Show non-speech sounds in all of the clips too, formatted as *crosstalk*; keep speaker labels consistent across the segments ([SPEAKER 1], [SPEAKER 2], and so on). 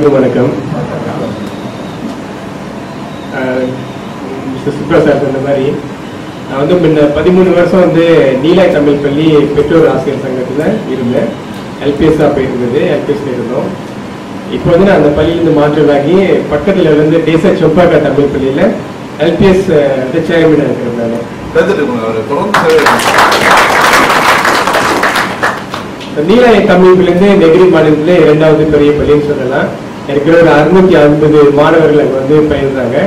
[SPEAKER 1] அனைவருக்கும் வணக்கம். சுப்ரா சார் சொன்ன மாதிரி நான் வந்து முன்ன பதிமூணு வருஷம் வந்து நீலாய் தமிழ் பள்ளி பெற்றோர் ஆசிரியர் சங்கத்தில் இருந்தேன். எல்பிஎஸ்ஸாக போயிருந்தது எல்பிஎஸ்ல இருந்தோம். இப்போ வந்து நான் அந்த பள்ளியிலேருந்து மாற்றலாகி பக்கத்தில் வந்து டேசா சொப்பாக்கா தமிழ் பள்ளியில் எல்பிஎஸ் வந்து சேர்மனாக இருக்கிறேன் நான். நீலாய் தமிழ்லேருந்து நெகிரி மாநிலத்திலே இரண்டாவது பெரிய பள்ளின்னு சொல்லலாம். இருக்கிற ஒரு அறுநூத்தி ஐம்பது மாணவர்கள் அங்கே வந்து பயிர்றாங்க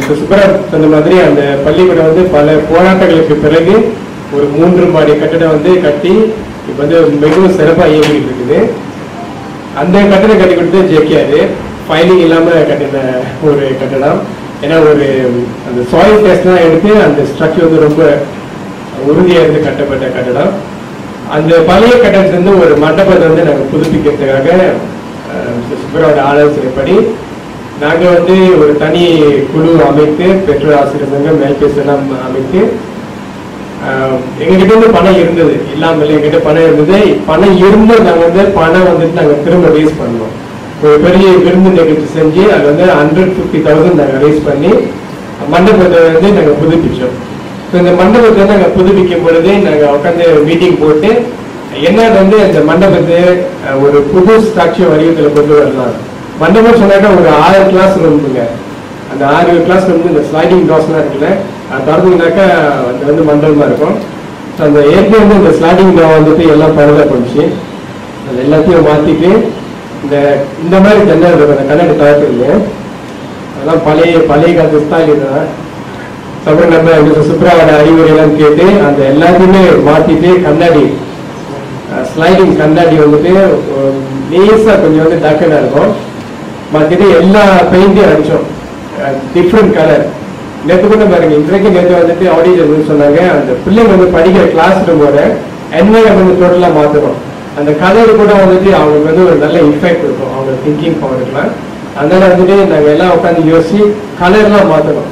[SPEAKER 1] இப்போ சுப்பராஜ் சொன்ன மாதிரி அந்த பள்ளிக்கூடம் வந்து பல போராட்டங்களுக்கு பிறகு ஒரு மூன்று மாடி கட்டடம் வந்து கட்டி இப்போ வந்து மிகவும் சிறப்பாக இயங்கிட்டு இருக்குது. அந்த கட்டடம் கட்டி கொடுத்து ஜெயிக்காது ஃபைலிங் இல்லாமல் கட்டின ஒரு கட்டடம். ஏன்னா ஒரு அந்த சாயில் டெஸ்ட்லாம் எடுத்து அந்த ஸ்ட்ரக்சர் வந்து ரொம்ப உறுதியாக இருந்து கட்டப்பட்ட கட்டடம். அந்த பழைய கட்டடத்துலேருந்து ஒரு மண்டபத்தை வந்து நாங்கள் புதுப்பிக்கிறதுக்காக சுப்பரோட மிஸ்டர் ஆலோசனைப்படி நாங்கள் வந்து ஒரு தனி குழு அமைத்து பெற்றோர் ஆசிரியர் சங்கம் மேல்பேஸ் எல்லாம் அமைத்து எங்ககிட்ட வந்து பணம் இருந்தது. இல்லாமல் இல்லை எங்ககிட்ட பணம் இருந்தது. பணம் இருந்தால் நாங்கள் வந்து பணம் வந்துட்டு நாங்கள் திரும்ப ரேஸ் பண்ணோம் ஒரு பெரிய விருந்து நிகழ்ச்சி செஞ்சு அது வந்து ஹண்ட்ரட் ஃபிஃப்டி தௌசண்ட் நாங்கள் ரேஸ் பண்ணி மண்டபத்தை வந்து நாங்கள் புதுப்பிச்சோம். ஸோ இந்த மண்டபத்தை நாங்கள் புதுப்பிக்கும் பொழுதே நாங்கள் உட்காந்து மீட்டிங் போட்டு என்ன வந்து அந்த மண்டபத்தை ஒரு புது சாட்சிய வடிவத்தில் கொண்டு வரலாம். மண்டபம் சொன்னாக்கா ஒரு ஆறு கிளாஸ் ரூமுங்க அந்த ஆறு கிளாஸ் வந்து இந்த ஸ்லைடிங் டோர்ஸ்லாம் இருக்குல்ல அது திறந்தீங்கன்னாக்கா அது வந்து மண்டபமாக இருக்கும். ஸோ அந்த ஏற்கனவே வந்து இந்த ஸ்லைடிங் டா வந்துட்டு எல்லாம் பழுதா போச்சு அது எல்லாத்தையும் மாற்றிட்டு இந்த இந்த மாதிரி ஜன்னல் இருக்கும் அந்த கண்ணாடி தவிர்த்து அதெல்லாம் பழைய பழைய காலத்து தான் தான். அப்புறம் நம்ம சுப்ராவோட அறிவுரை எல்லாம் கேட்டு அந்த எல்லாத்தையுமே மாற்றிட்டு கண்ணாடி ஸ்லைடிங் கண்ணாடி வந்துட்டு லேசா கொஞ்சம் வந்து டாக்கனா இருக்கும். மற்றது எல்லா பெயிண்டையும் அடிச்சோம் டிஃப்ரெண்ட் கலர் நேற்று கூட பாருங்க இன்றைக்கு நேற்று வந்துட்டு ஆடிட்டர் சொன்னாங்க அந்த பிள்ளைங்க வந்து படிக்கிற கிளாஸ் ரூமோட என்வரன்மெண்ட் வந்து டோட்டலா அந்த கலர் கூட வந்துட்டு அவங்களுக்கு வந்து ஒரு நல்ல இஃபெக்ட் இருக்கும் அவங்க திங்கிங் பவருக்குலாம் அதனால வந்துட்டு நாங்க எல்லாம் உட்காந்து யோசிச்சு கலர்லாம் மாத்துறோம்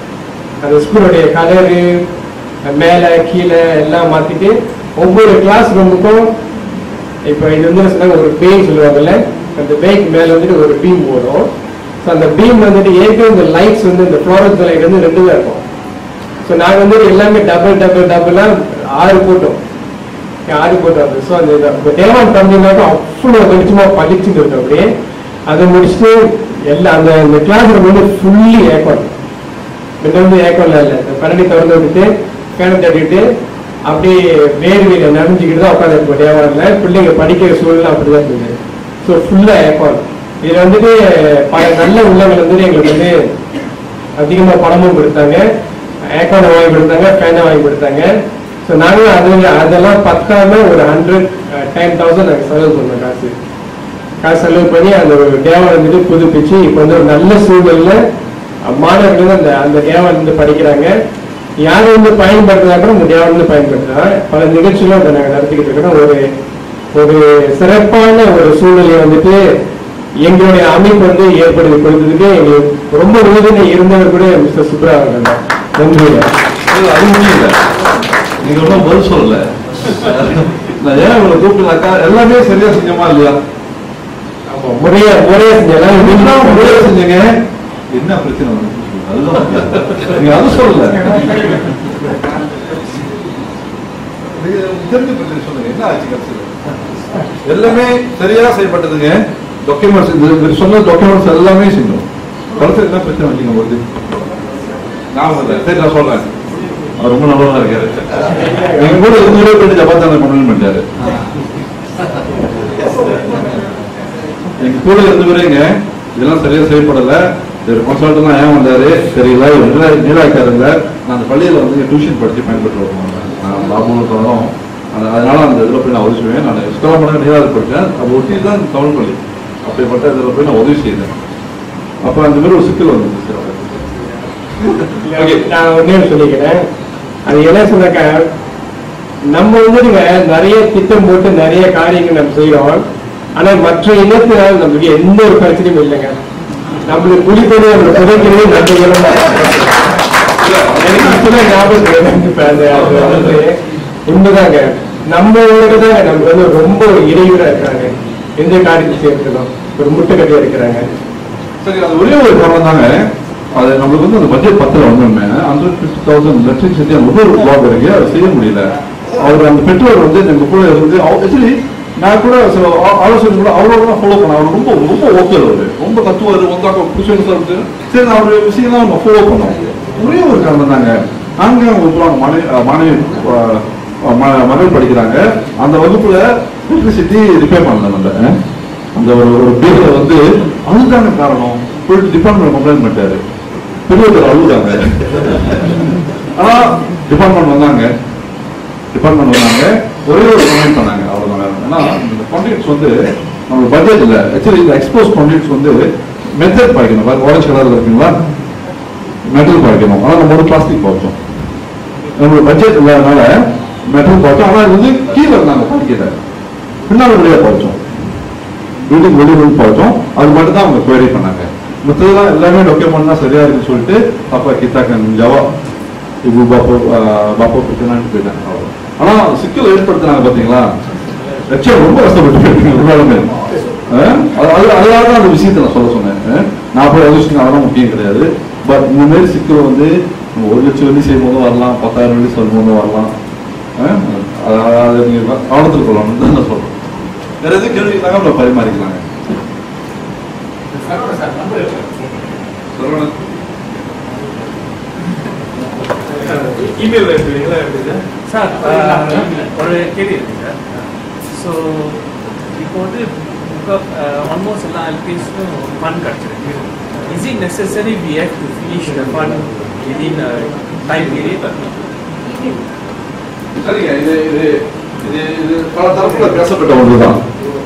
[SPEAKER 1] அந்த ஸ்கூலுடைய கலரு மேலே கீழே எல்லாம் மாத்திட்டு ஒவ்வொரு கிளாஸ் ரூமுக்கும் இப்போ இது வந்து சொன்னாங்க? ஒரு பேய் சொல்லுவாங்கல்ல? அந்த பேய்க்கு மேலே வந்துட்டு ஒரு பீம் போடும் ஸோ அந்த பீம் வந்துட்டு ஏற்கனவே இந்த லைட்ஸ் வந்து இந்த ஃப்ளோரன்ஸ் லைட் வந்து ரெண்டு தான் இருக்கும். ஸோ நாங்கள் வந்து எல்லாமே டபுள் டபுள் டபுளாக ஆறு போட்டோம். ஆறு போட்டோம் ஸோ அந்த இந்த தேவான் அவ்வளோ வெளிச்சமாக பழிச்சுட்டு இருக்கும் அப்படியே. அதை முடிச்சுட்டு எல்லாம் அந்த அந்த கிளாஸ் ரூம் வந்து ஃபுல்லி ஏக்கம் முன்ன வந்து ஏக்கம் இல்லை. இந்த கண்ணாடி திறந்து விட்டுட்டு ஃபேனை தட்டிட்டு அப்படியே வேர்வையில நனைஞ்சுக்கிட்டு தான் உட்காந்து தேவாரில் பிள்ளைங்க படிக்கிற சூழ்நிலை அப்படிதான் இருந்தது. ஸோ ஃபுல்லாக ஏற்பாடு இதில் வந்துட்டு பல நல்ல உள்ளவங்க வந்துட்டு எங்களுக்கு வந்து அதிகமாக பணமும் கொடுத்தாங்க. ஏக்கான வாங்கி கொடுத்தாங்க ஃபேனை வாங்கி கொடுத்தாங்க. ஸோ நாங்களும் அது அதெல்லாம் பத்தாம ஒரு ஹண்ட்ரட் டென் தௌசண்ட் நாங்கள் செலவு பண்ணோம் காசு. காசு செலவு பண்ணி அந்த ஒரு வந்து வந்துட்டு புதுப்பிச்சு இப்போ வந்து ஒரு நல்ல சூழலில் மாணவர்கள் அந்த அந்த தேவன் வந்து படிக்கிறாங்க. யார் வந்து இந்த தேவன் வந்து பயன்படுத்துறாங்க பல நிகழ்ச்சிகளும் அதை நாங்கள் நடத்திக்கிட்டு இருக்கிறோம் ஒரு ஒரு சிறப்பான ஒரு சூழ்நிலையை வந்துட்டு எங்களுடைய அமைப்பு வந்து ஏற்படுத்தி கொடுத்ததுக்கு எங்களுக்கு ரொம்ப உறுதுணை இருந்தவர் கூட மிஸ்டர் சுப்ரா அவர்கள் நன்றி.
[SPEAKER 2] இல்ல, அது முடியல நீங்க ஒன்றும் பதில் சொல்லல. நான் ஏன் இவங்களை கூப்பிட்டுனாக்கா எல்லாமே சரியா செஞ்சோமா இல்லையா?
[SPEAKER 1] முறையா முறையா
[SPEAKER 2] எல்லாம் முறையா செஞ்சீங்க. என்ன பிரச்சனை வந்து. நீங்க அது சொல்லல. சொல்லுங்க என்ன ஆச்சு கடைசியில்? எல்லாமே சரியா செய்யப்பட்டதுங்க டாக்குமெண்ட்ஸ் சொன்ன டாக்குமெண்ட்ஸ் எல்லாமே செஞ்சோம் கடைசியில் என்ன பிரச்சனை வச்சுங்க போது நான் சொல்றேன் சரி நான் சொல்றேன். அவர் ரொம்ப நல்லதா இருக்காரு. எங்க கூட இருந்து போயிட்டு ஜப்பாத்தான கம்ப்ளைண்ட் பண்ணிட்டாரு. எங்க கூட இருந்து வரீங்க இதெல்லாம் சரியா செய்யப்படல இவர் கன்சல்டன்ட் ஏன் வந்தாரு? தெரியல. இவர் நீலாக்காரங்க நான் அந்த பள்ளியில வந்து டியூஷன் படிச்சு பயன்பட்டு வருவோம் நான் பாபுன்னு சொன்னோம். அதனால அந்த இதில் போய் நான் உதவி செய்வேன். நான் இஸ்லாம் பண்ண நீலாவது படித்தேன் அப்போ ஒட்டி தான் தமிழ் பள்ளி. அப்படிப்பட்ட இதில் போய் நான் உதவி செய்தேன். அப்போ அந்த மாதிரி ஒரு சிக்கல் வந்துச்சு சார். *laughs*
[SPEAKER 1] நான் ஒன்னே சொல்லிக்கிறேன். அது என்ன சொன்னாக்கா நம்ம வந்து நீங்க நிறைய திட்டம் போட்டு நிறைய காரியங்கள் நம்ம செய்யறோம் ஆனா மற்ற இனத்தினால் நமக்கு எந்த ஒரு பிரச்சனையும் இல்லைங்க. நம்மளுக்கு குடிப்பது அந்த புதைக்கிறது நன்றி இனம் தான். எனக்கு இப்பதான் ஞாபகம் உண்மைதாங்க. நம்ம தான் நம்ம வந்து ரொம்ப இடையூறா இருக்காங்க. எந்த காரியத்தை செய்யறதுக்கும் ஒரு முட்டை கட்டி இருக்கிறாங்க.
[SPEAKER 2] சரி அது ஒரே ஒரு காரணம் தாங்க. அது நம்மளுக்கு வந்து அந்த பட்ஜெட் பத்தில் வந்தோமே ஹண்ட்ரட் ஃபிஃப்டி தௌசண்ட் லட்சம் அந்த ஒவ்வொரு பிளாக் இருக்கு அதை செய்ய முடியல. அவர் அந்த பெற்றோர் வந்து நம்ம கூட இருந்து ஆக்சுவலி நான் கூட சில ஆலோசனை கூட அவரோட தான் ஃபாலோ பண்ணேன். அவர் ரொம்ப ரொம்ப ஓகே அவர் ரொம்ப கத்துவார் வந்தாக்க புதுசு சாப்பிட்டு? சரி நான் அவருடைய விஷயம் தான் நம்ம ஃபாலோ பண்ணோம். ஒரே ஒரு காரணம் தாங்க. நாங்க ஒரு மனைவி மாணவி ம- மகள் படிக்கிறாங்க. அந்த வகுப்புல எலக்ட்ரிசிட்டி ரிப்பேர் பண்ணல அந்த ஒரு ஒரு வந்து அழுதான காரணம் போயிட்டு டிபார்ட்மெண்ட் கம்ப்ளைண்ட் பண்ணிட்டாரு. பெரியவர் அழுதாங்க ஆனா டிபார்ட்மெண்ட் வந்தாங்க. டிபார்ட்மெண்ட் வந்தாங்க. ஒரே ஒரு கம்ப்ளைண்ட் பண்ணாங்க. ஏன்னா இந்த கான்ட்ராக்ட்ஸ் வந்து நம்ம பட்ஜெட் இல்ல. ஆக்சுவலி இந்த எக்ஸ்போஸ் கான்ட்ராக்ட்ஸ் வந்து மெத்தட் பாய்க்கணும். ஆரஞ்சு கலர்ல இருக்குங்களா? மெட்டல் பாய்க்கணும். ஆனால் நம்ம ஒரு பிளாஸ்டிக் பாய்ச்சோம். நம்மளோட பட்ஜெட் இல்லாதனால மெட்டல் பாய்ச்சோம். ஆனால் இது வந்து கீழே இருந்தாங்க பாய்க்கல பின்னால் வழியா பாய்ச்சோம். பில்டிங் வெளியே பார்த்தோம் அது மட்டும் தான் அவங்க குவரி பண்ணாங்க. மற்றதெல்லாம் எல்லாமே டாக்குமெண்ட் தான் சரியா இருக்குன்னு சொல்லிட்டு அப்பா கித்தாக்கன் ஜவா இது பாப்போ பாப்போ பிடிக்கலான்னு போயிட்டாங்க. அவ்வளவு. ஆனா சிக்கல் ஏற்படுத்தினாங்க பார்த்தீங்களா லட்சம் ரொம்ப கஷ்டப்பட்டு அது அது- அதனால தான் அந்த விஷயத்தை நான் சொல்ல சொன்னேன். நான் போய் யோசிச்சு அதெல்லாம் முக்கியம் கிடையாது. பட் இந்த மாதிரி சிக்கல் வந்து ஒரு லட்சம் வெள்ளி செய்யும் போதும் வரலாம் பத்தாயிரம் வெள்ளி சொல்லும் போதும் வரலாம் அது- அதை நீங்க கவனத்தில் கொள்ளணும்னு தான் நான் சொல்றேன். வேற எதுவும் கேள்வி இருந்தாங்க நம்ம பரிமாறிக்கலாங்க. சரவணன்
[SPEAKER 1] இமெயில்
[SPEAKER 3] சார் ஒரு கேள்வி இருக்கு சார் ஸோ இப்போ வந்து ஆல்மோஸ்ட் எல்லா எல்பிஎஸ்க்கும் ஃபண்ட் கிடச்சிருக்கு is it necessary we have to finish the fund within time period
[SPEAKER 2] சரிங்க இது இது இது இது பல தரப்புல பேசப்பட்ட ஒன்றுதான்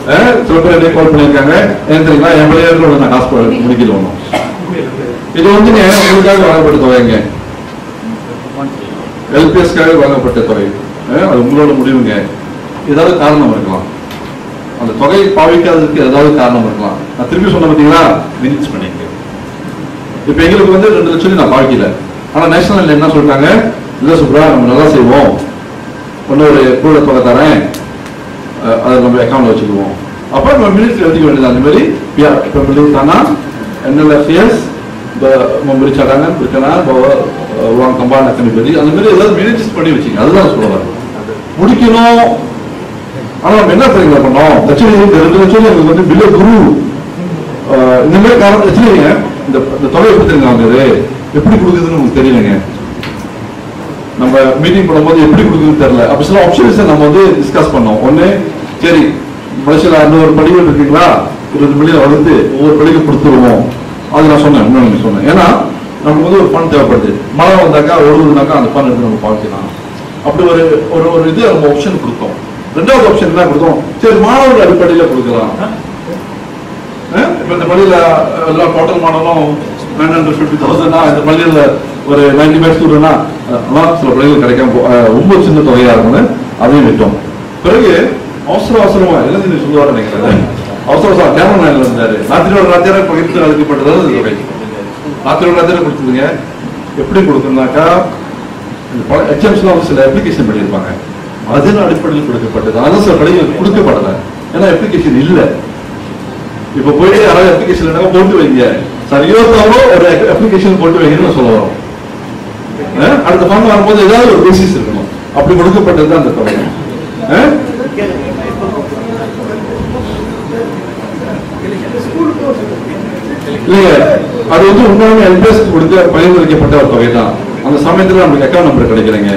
[SPEAKER 2] அஹ், சில பேர் என்னை கால் பண்ணியிருக்காங்க ஏன் தெரியுங்களா என் பையன் நான் காசு ப- முடிக்கல ஒன்றும் இது வந்துங்க உங்களுக்காக வழங்கப்பட்ட தொகைங்க எல்பிஎஸ்க்காக வழங்கப்பட்ட தொகை அஹ், அது உங்களோட முடிவுங்க ஏதாவது காரணம் இருக்கலாம். அந்த தொகை பாவிக்காததுக்கு ஏதாவது காரணம் இருக்கலாம். நான் திருப்பி சொன்ன பார்த்தீங்களா? மினிட்ஸ் பண்ணிங்க இப்போ எங்களுக்கு வந்து ரெண்டு லட்சம் நான் பாவிக்கல. ஆனால் நேஷனல் என்ன சொல்றாங்க? இல்லை சுப்ரா நம்ம நல்லா செய்வோம். இன்னொரு கூட தொகை தரேன். அதை நம்ம அக்கௌண்ட்ல வச்சுக்குவோம். அப்போ நம்ம மினிட்ஸ் எழுதிக்க வேண்டியது அந்த மாதிரி பிஆர் இப்போ மினிட் தானா? என்எல்எஃப்எஸ் memberi cadangan berkenaan bahwa uh, uang அந்த மாதிரி ஏதாவது மினிட்ஸ் பண்ணி வச்சுங்க அதுதான் சொல்ல வரேன். முடிக்கணும். ஆனா நம்ம என்ன சரிங்களா பண்ணோம் ஆக்சுவலி இந்த ரெண்டு லட்சம் எங்களுக்கு வந்து பில்ல குரு. இந்த மாதிரி காரணம் ஆக்சுவலிங்க இந்த இந்த தொகை எப்படி தெரியுங்க வந்தது எப்படி கொடுக்குதுன்னு உங்களுக்கு தெரியலங்க. நம்ம மீட்டிங் பண்ணும்போது எப்படி கொடுக்குதுன்னு தெரியல. அப்ப சில ஆப்ஷன்ஸ் நம்ம வந்து டிஸ்கஸ் பண்ணோம். ஒண்ணு சரி மலேசியால இன்னொரு படிகள் இருக்குங்களா? இருபது மில்லியன் வளர்ந்து ஒவ்வொரு படிக்கும் கொடுத்துருவோம். அது நான் சொன்னேன். இன்னொன்று சொன்னேன். ஏன்னா நமக்கு வந்து ஒரு ஃபண்ட் தேவைப்படுது. மழை வந்தாக்கா ஒழுகுனாக்கா அந்த ஃபண்ட் எடுத்து நம்ம பார்க்கலாம் அப்படி ஒரு ஒரு ஒரு இது நம்ம ஆப்ஷன் கொடுத்தோம். ரெண்டாவது ஆப்ஷன் என்ன கொடுத்தோம். சரி மாணவர் அடிப்படையில் கொடுக்கலாம். இப்ப இந்த பள்ளியில எல்லா டோட்டல் மாடலும் நைன் ஹண்ட்ரட் ஃபிஃப்டி தௌசண்ட்னா இந்த பள்ளியில ஒரு நைன்டி பேர் ஸ்டூடெண்ட்னா அதெல்லாம் சில பள்ளிகள் கிடைக்காம ரொம்ப சின்ன தொகையா இருக்கும்னு அதையும் விட்டோம். பிறகு அவசர அவசரமா நீங்க சொல்லுவாரு நினைக்கிறேன் அவசர அவசரம் கேமரா இருந்தாரு. ராத்திரியோட ராத்திரியா பகிர்ந்து அழைக்கப்பட்டது அந்த தொகை. ராத்திரியோட ராத்திரியா கொடுத்துருங்க. எப்படி கொடுக்கணும்னாக்கா எக்ஸாம்ஸ்லாம் சில அப்ளிகேஷன் பண்ணியிருப்பாங்க. அதன் அடிப்படையில் கொடுக்கப்பட்டது. அரசு சில பள்ளிகள் கொடுக்கப்படல. ஏன்னா அப்ளிகேஷன் இல்லை. இப்ப போய் யாராவது அப்ளிகேஷன் போட்டு வைங்க. சரியோ தவறோ ஒரு அப்ளிகேஷன் போட்டு வைங்கன்னு சொல்ல வரோம் அடுத்த ஃபண்ட் வரும்போது ஏதாவது ஒரு பேசிஸ் இருக்கணும். அப்படி கொடுக்கப்பட்டது தான் அந்த தொகை அஹ் அது வந்து உண்மையான எல்பிஎஸ் கொடுத்து பயன்படுத்தப்பட்ட ஒரு தொகை தான் அந்த சமயத்துல நம்மளுக்கு அக்கௌண்ட் நம்பர் கிடைக்கிறேங்க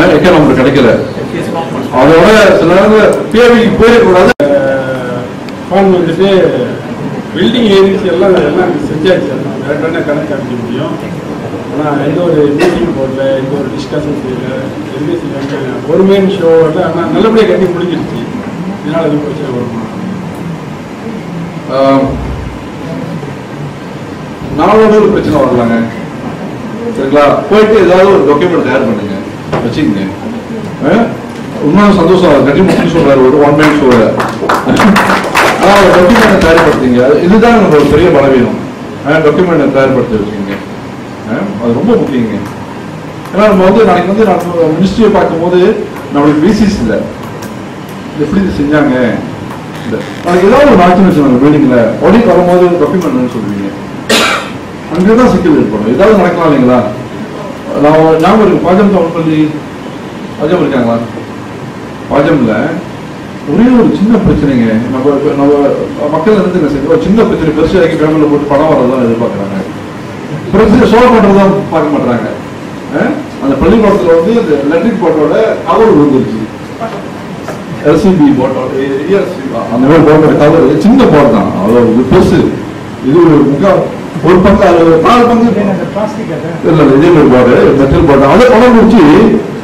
[SPEAKER 2] அக்கௌண்ட் நம்பர் கிடைக்கல? அதோட சில நேரங்கள் பிஏவிக்கு போயிடக்கூடாது.
[SPEAKER 4] ஃபோன் வந்துட்டு பில்டிங் ஏரிஸ் எல்லாம் எல்லாம் செஞ்சாச்சு வேறு என்ன கணக்கு காமிக்க முடியும். ஆனால் எந்த ஒரு மீட்டிங் போடல எந்த ஒரு டிஸ்கஷன் செய்யல. எதுவுமே ஒரு மெயின் ஷோ எல்லாம் ஆனால் நல்லபடியாக கட்டி முடிஞ்சிருச்சு இதனால அது பிரச்சனை வருமா
[SPEAKER 2] நாளோட ஒரு பிரச்சனை வரலாங்க. சரிங்களா? போயிட்டு ஏதாவது ஒரு டாக்குமெண்ட் தயார் பண்ணுங்க. வச்சுக்கங்க ஆஹ், இன்னும் சந்தோஷம் கட்டி முடிச்சு சொல்றாரு ஒரு ஒன் மினிட் சொல்ற ஆனா டாக்குமெண்ட் தயார்படுத்திங்க அது- இதுதான் நம்ம ஒரு பெரிய பலவீனம் டாக்குமெண்ட் தயார்படுத்தி வச்சுக்கோங்க ஆஹ், அது ரொம்ப முக்கியங்க ஏன்னா நம்ம வந்து நாளைக்கு வந்து நம்ம மினிஸ்ட்ரியை பார்க்கும்போது நம்மளுக்கு விசிஸ் இல்லை எப்படி இது செஞ்சாங்க நாளைக்கு ஏதாவது ஒரு ஆச்சுன்னு வச்சுருவாங்க பில்டிங்கில் உடனே வரும்போது டாக்குமெண்ட் சொல்லுவீங்க அங்கதான் சிக்கல் ஏற்படும் ஏதாவது நடக்கலாம் இல்லைங்களா ஞாபகம் இருக்கு பாஜம் தமிழ் பள்ளி பாஜம் இருக்காங்களா? பாஜம்ல ஒரே ஒரு சின்ன பிரச்சனைங்க. நம்ம நம்ம மக்கள் இருந்து என்ன செய்யுது, ஒரு சின்ன பிரச்சனை பெருசாக்கி பேமில் போட்டு பணம் வரதான் எதிர்பார்க்குறாங்க. பிரச்சனை சோல்வ் பண்றதுதான் பார்க்க மாட்டாங்க அஹ்? அந்த பள்ளிக்கூடத்துல வந்து இந்த லெட்ரிக் போட்டோட கவர் விழுந்துருச்சு. எல்சிபி போட்டோட அந்த மாதிரி போட்டோட கவர் சின்ன போட்டு தான் அவ்வளோ பெருசு. இது ஒரு முக்கா ஒரு பங்கு நாலு பங்கு இல்ல இல்ல இதே போர்டு மெட்டல் போர்டு அதை பணம் முடிச்சு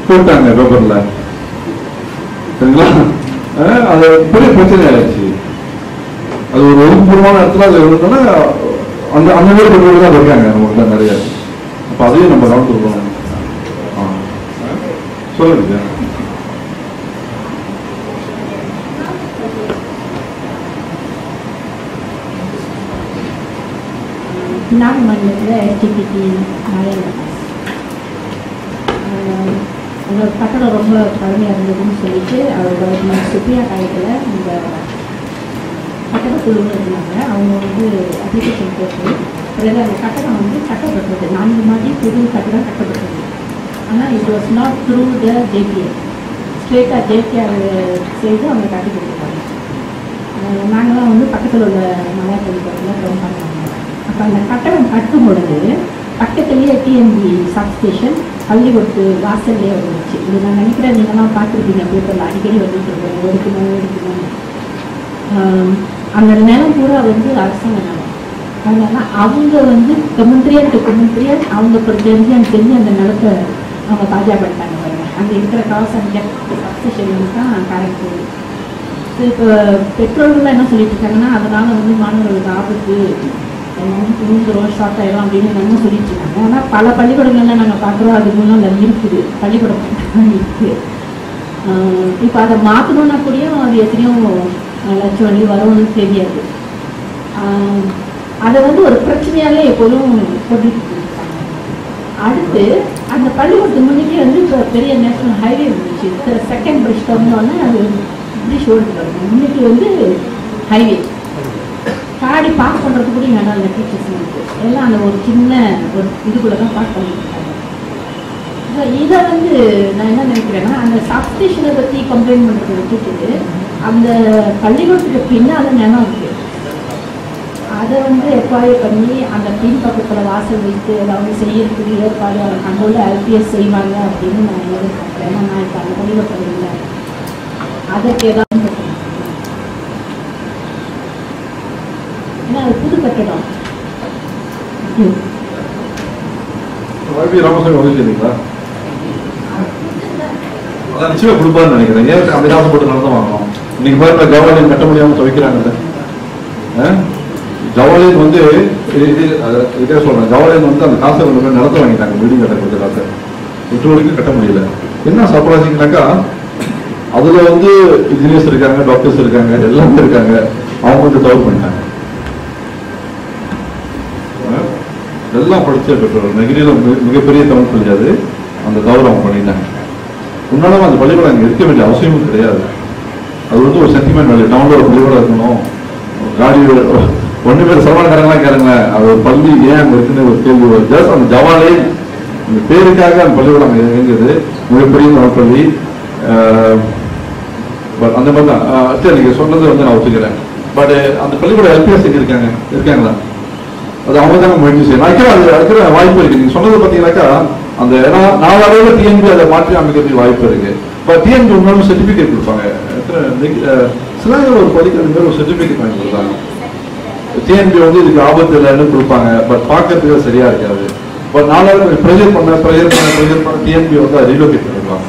[SPEAKER 2] போட்டாங்க பேப்பர்ல சரிங்களா? அது பெரிய பிரச்சனை ஆயிடுச்சு. அது ஒரு ஒழுங்குபூர்வமான இடத்துல அது இருந்தோன்னா அந்த அந்த மாதிரி கொண்டு தான் இருக்காங்க நம்மகிட்ட நிறைய. அப்ப அதையும் நம்ம கவனித்துருக்கோம் ஆ. சொல்லுங்க
[SPEAKER 5] நாகமண்டலத்தில் எஸ்டிபிடி நாராயணதாஸ் கட்டணம் ரொம்ப பழமையாக இருந்ததுன்னு சொல்லிட்டு அவரோட சுப்ரியா காயத்தில் இந்த கட்டட குழுவில் இருந்தாங்க அவங்க வந்து அப்ளிகேஷன் போட்டு பிறகு அந்த கட்டடம் வந்து கட்டப்பட்டது நான்கு மாதிரி புது கட்டடம் கட்டப்பட்டது ஆனால் it was not through the JBA ஸ்ட்ரெயிட்டாக ஜேபிஆர் செய்து அவங்க கட்டி கொடுத்துருக்காங்க நாங்களாம் வந்து பக்கத்தில் உள்ள மலையாள பள்ளிக்கூடத்தில் ட்ரெயின் பண்ணுவாங்க அப்போ அந்த கட்டடம் கட்டும் பொழுது பக்கத்துலேயே டிஎம்பி சப்ஸ்டேஷன் பள்ளிக்கூடத்து வாசல்லே வந்துச்சு இது நான் நினைக்கிறேன் நீங்களாம் பார்த்துருப்பீங்க பேப்பரில் அடிக்கடி வந்துட்டு இருக்கோம் ஒடுக்கணும் ஒடுக்கணும் அந்த நிலம் பூரா வந்து அரசாங்க நிலம். அதனால அவங்க வந்து கமெண்ட்ரியன் டு கமெண்ட்ரியன் அவங்க பிரதிநிதியம் செஞ்சு அந்த நிலத்தை அவங்க தாஜா பண்ணிட்டாங்க பாருங்க. அங்கே இருக்கிற காசு சப்ஸ்டேஷன் தான் கரெக்ட் இப்போ பெற்றோர்கள்லாம் என்ன சொல்லிட்டு இருக்காங்கன்னா அதனால வந்து மாணவர்களுக்கு ஆபத்து. விழுந்துரும் ஷார்ட் ஆயிரும் அப்படின்னு நம்ம சொல்லிட்டு இருக்காங்க ஆனால் பல பள்ளிக்கூடங்கள்ல நாங்கள் பார்க்குறோம் அது மூலம் அதில் இருக்குது. பள்ளிக்கூடம் தான் இருக்குது இப்போ அதை மாற்றணும்னா கூடயும் அது எத்தனையோ லட்சம் வழி வரும்னு தெரியாது. அதை வந்து ஒரு பிரச்சனையாலே எப்போதும் கொண்டுட்டு அடுத்து அந்த பள்ளிக்கூடத்துக்கு முன்னாடியே வந்து இப்போ பெரிய நேஷனல் ஹைவே இருந்துச்சு செகண்ட் பிரிட்ஜ் திறந்தோடனே அது பிரிட்ஜ் ஓடிட்டு வருது. முன்னைக்கு வந்து ஹைவே முன்னாடி பாஸ் பண்ணுறது கூட இடம் இல்லை டீச்சர்ஸ் வந்து எல்லாம் அந்த ஒரு சின்ன ஒரு இதுக்குள்ளே தான் பாஸ் பண்ணிட்டுருக்காங்க ஸோ இதை வந்து நான் என்ன நினைக்கிறேன்னா அந்த சப்ஸ்டேஷனை பற்றி கம்ப்ளைண்ட் பண்ணுறதை விட்டுட்டு அந்த பள்ளிக்கூடத்துக்கு பின்னால் நிலம் இருக்கு. அதை வந்து எக்வாரி பண்ணி அந்த பின் பக்கத்தில் வாசல் வைத்து ஏதாவது செய்யறதுக்கு ஏற்பாடு அவங்க கண்ட்ரோலில் எல்பிஎஸ் செய்வாங்க அப்படின்னு நான் எதிர்பார்க்குறேன் நான் இப்போ அந்த பள்ளிக்கூடத்தில் இல்லை. அதற்கு ஏதாவது ஏன்னா
[SPEAKER 2] ராமசாமி உதவி செய்றீங்களா அதான் நிச்சயமா கொடுப்பாருன்னு நினைக்கிறேன். ஏன் அப்படி ஆசைப்பட்டு நடந்து வாங்கணும்? இன்னைக்கு பாருங்க ஜவாலியன் கட்ட முடியாம துவைக்கிறாங்கல்ல. ஆ? ஜவாலியன் வந்து இது இதே சொல்றேன். ஜவாலியன் வந்து அந்த காசை கொண்டு போய் வாங்கிட்டாங்க பில்டிங் கட்ட கொடுத்த காசை விட்டு வரைக்கும் கட்ட முடியல. என்ன சர்ப்ரைசிங்னாக்கா அதுல வந்து இன்ஜினியர்ஸ் இருக்காங்க டாக்டர்ஸ் இருக்காங்க எல்லாமே இருக்காங்க. அவங்க வந்து தவறு பண்ணிட்டாங்க ஆ? எல்லாம் படிச்ச பெற்றோர் நெகிரியில மிகப்பெரிய தமிழ் பள்ளி அது. அந்த தவறு அவங்க பண்ணிட்டாங்க. உன்னாலும் அந்த பள்ளிக்கூடம் அங்கே இருக்க வேண்டிய அவசியமும் கிடையாது. அது வந்து ஒரு சென்டிமெண்ட் வேலை டவுன்ல ஒரு பள்ளிக்கூடம் இருக்கணும். காடி ஒண்ணு பேர் சவால்காரங்களாம் கேளுங்க அது ஒரு பள்ளி ஏன் அங்கே இருக்குன்னு ஒரு கேள்வி வரும். ஜஸ்ட் அந்த ஜவாலே அந்த பேருக்காக அந்த பள்ளிக்கூடம் அங்கே இயங்குது. மிகப்பெரிய தமிழ் பள்ளி. பட் அந்த மாதிரி தான் சரி நீங்கள் சொன்னது வந்து நான் ஒத்துக்கிறேன். பட் அந்த பள்ளிக்கூட எல்பிஎஸ் இருக்காங்க. இருக்காங்களா? அது அவங்க தான் முயற்சி செய்யணும் ஆக்சுவலா அது இருக்கிற வாய்ப்பு இருக்கு. நீங்க சொன்னது பாத்தீங்கன்னாக்கா அந்த ஏன்னா நாளடைவில் டிஎன்பி அதை மாற்றி அமைக்கிறதுக்கு வாய்ப்பு இருக்கு. இப்போ டிஎன்பி உண்மையான சர்டிபிகேட் கொடுப்பாங்க. சில ஒரு படிக்கிற மாதிரி ஒரு சர்டிபிகேட் வாங்கி கொடுத்தாங்க. டிஎன்பி வந்து இதுக்கு ஆபத்து இல்லைன்னு கொடுப்பாங்க. பட் பார்க்கறதுக்கு சரியா இருக்காது. பட் நாலாவது ப்ரெஷர் பண்ண ப்ரெஷர் பண்ண ப்ரெஷர் பண்ண டிஎன்பி வந்து அதை ரீலோகேட் பண்ணிடுவாங்க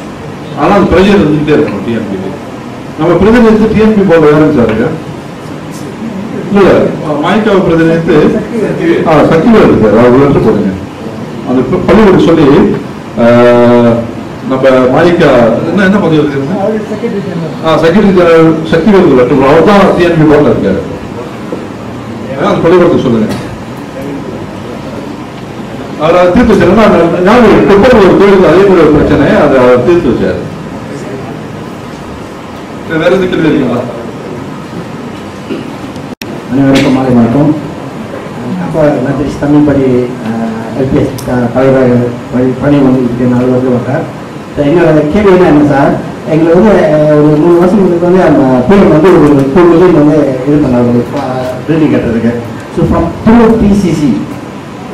[SPEAKER 2] ஆனால் அந்த ப்ரெஷர் இருந்துகிட்டே இருக்கணும் டிஎன்பி நம்ம பிரதிநிதித்து டிஎன்பி போர்டு வேணும் சார் இல்ல மாய்க்காவை பிரதிநிதித்து ஆ சக்திவேல் இருக்காரு அவர் போடுங்க. அந்த பள்ளிக்கூடம் சொல்லி நம்ம மாய்க்கா என்ன என்ன பதவி இருக்கு ஆ செக்ரட்டரி ஜெனரல் சக்திவேல் லெட்டர் அவர் தான் டிஎன்பி போர்டில் இருக்காரு. அந்த பள்ளிக்கூடத்துக்கு சொல்லுங்க. அவர் அதை தீர்த்து வச்சாரு. நான் ஞாபகம். கொப்பர் ஒரு கோயிலுக்கு அதே மாதிரி ஒரு பிரச்சனை. அதை தீர்த்து வச்சாரு. வேற எதுவும் கேள்வி இருக்கீங்களா
[SPEAKER 6] அனைவருக்கும் மாலை வணக்கம். அப்போ நான் தமிழ்படி எல்பிஎஸ் தலைவர் பணி பணி வந்து நாலு வருஷம் வந்தேன் கேள்வி என்ன சார்? எங்களுக்கு வந்து ஒரு மூணு வருஷம் வந்து அந்த பிஎம் வந்து ஒரு டூ மில்லியன் வந்து இது பண்ணாங்க. பில்டிங் கட்டுறதுக்கு. ஸோ ஃப்ரம் டூ பிசிசி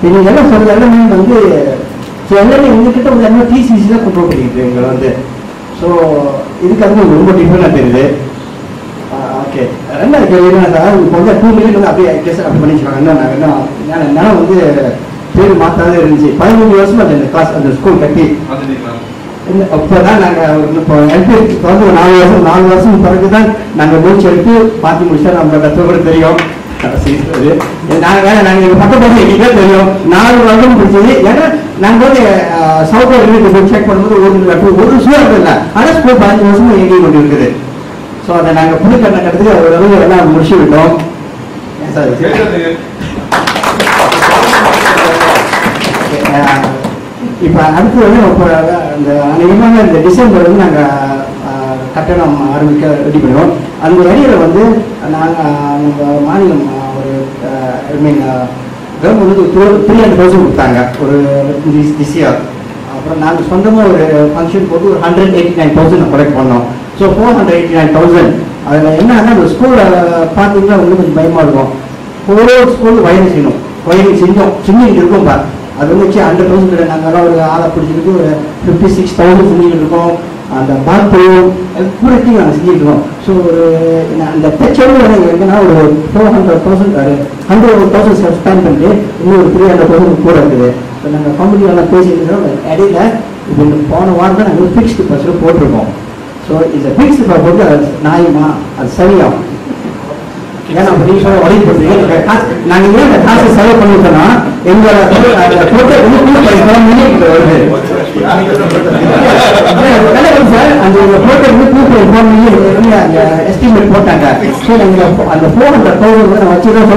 [SPEAKER 6] நீங்கள் எல்லாம் சொல்ற எல்லாமே வந்து ஸோ எல்லாமே எங்ககிட்ட வந்து என்ன பிசிசி தான் கொண்டு போகிறீங்க எங்களை வந்து. ஸோ இதுக்கு அது ரொம்ப டிஃப்ரெண்டாக தெரியுது. ஓகே. ரெண்டாவது கேள்வி என்ன சார் இப்போ வந்து டூ மில்லியன் வந்து அப்படியே கேஸ் அப்படி பண்ணிச்சுக்காங்க என்ன நாங்கள் என்ன நான் என்னால் வந்து பேர் மாற்றாதே இருந்துச்சு. பதினஞ்சு வருஷமா அந்த கிளாஸ் அந்த ஸ்கூல் கட்டி. இப்போ தான் நாங்கள் இப்போ எல்பிஎஸ்க்கு வந்து ஒரு நாலு வருஷம் நாலு வருஷம் பிறகு தான் நாங்கள் மூச்சு எடுத்து பார்த்து முடிச்சா நம்ம கூட தெரியும். நாங்கள் நாங்கள் எங்கள் பக்கத்தில் எங்களுக்கே தெரியும். நாலு வருஷம் முடிச்சது. ஏன்னா நாங்கள் வந்து இருந்து செக் பண்ணும்போது ஒரு ஒரு சூழல் இல்லை. ஆனால் ஸ்கூல் பதினஞ்சு வருஷமும் இயங்கி கொண்டு இருக்குது. ஸோ அதை நாங்கள் புது கண்ணை கட்டுறதுக்கு ஓரளவு எல்லாம் முடிச்சு விட்டோம். சார் இப்போ அடுத்து வந்து இப்போ அந்த அநேகமாக இந்த டிசம்பர் வந்து நாங்கள் கட்டணம் ஆரம்பிக்க ரெடி பண்ணுவோம் அந்த வழியில் வந்து நாங்கள் நம்ம மாநிலம் ஒரு ஐ மீன் கவர்மெண்ட் வந்து த்ரீ ஹண்ட்ரட் தௌசண்ட் கொடுத்தாங்க. ஒரு திஸ் இயர் அப்புறம் நாங்கள் சொந்தமாக ஒரு ஃபங்க்ஷன் போட்டு ஒரு hundred eighty nine thousand collect பண்ணோம். So four hundred eighty nine thousand அதில் என்னன்னா அந்த ஸ்கூலில் பார்த்தீங்கன்னா வந்து கொஞ்சம் பயமாக இருக்கும். ஒரு ஸ்கூல் வயலிங் செய்யணும் வயலிங் செஞ்சோம் செஞ்சுக்கிட்டு இருக்கும் பார். அது வந்துச்சு ஹண்ட்ரட் தௌசண்ட் நாங்கள்லாம் ஒரு ஆளை பிடிச்சிருக்கு ஒரு ஃபிஃப்டி சிக்ஸ் தௌசண்ட் செஞ்சுக்கிட்டு இருக்கோம். அந்த பாத்ரூம் பூரத்தையும் நாங்கள் செஞ்சுட்டு இருக்கோம். ஸோ ஒரு அந்த டச்சோடு எனக்கு ஒரு four hundred thousand hundred thousand spend பண்ணிட்டு இன்னும் ஒரு த்ரீ ஹண்ட்ரட் தௌசண்ட் கூட இருக்குது. இப்போ நாங்கள் கம்பெனியெல்லாம் பேசிட்டு இருக்கோம் இடையில இப்போ போன வாரம் தான் நாங்கள் ஃபிக்ஸ்டு பஸ்ஸில் போட்டிருக்கோம். ஸோ இந்த பிரின்சிபல் வந்து அது நியாயமா அது சரியாகும். ஏன்னா அப்ப நீங்க சொல்ல உதவி காசு நாங்க ஏன் இந்த செலவு பண்ணிட்டோம்னா எங்களோட வந்து அந்த போட்டோ வந்து அந்த எஸ்டிமேட் போட்டாங்க ஸோ நாங்க அந்த ஃபோர் ஹண்ட்ரட் தௌசண்ட் வந்து வச்சு தான்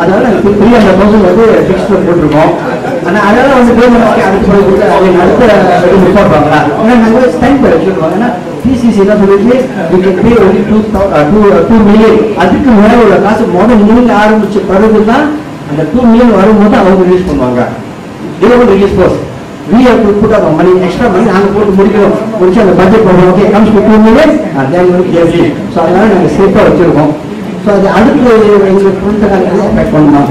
[SPEAKER 6] அதனால த்ரீ ஹண்ட்ரட் தௌசண்ட் வந்து ஃபிக்ஸ் போட்டிருக்கோம் ஆனா அதனால வந்து பேமெண்ட் அடுத்து போய் அவங்க அடுத்த ரெடி ஏன்னா நாங்கள் ஸ்பெண்ட் ஏன்னா பிசிசி தான் சொல்லிட்டு you can pay only two two two million அதுக்கு மேலே உள்ள காசு முதல் நீங்கள் ஆரம்பிச்ச பிறகு தான் அந்த டூ மில்லியன் வரும்போது அவங்க ரிலீஸ் பண்ணுவாங்க they will. We have to put up our money, extra money, நாங்கள் போட்டு முடிக்கிறோம் முடிச்சு அந்த பட்ஜெட் பண்ணுவோம் okay comes to two million then வந்து கேசி ஸோ அதனால நாங்கள் சேஃபாக வச்சுருக்கோம். ஸோ அது அடுத்து எங்களுக்கு கொடுத்த நாங்கள் பேக் பண்ணணும்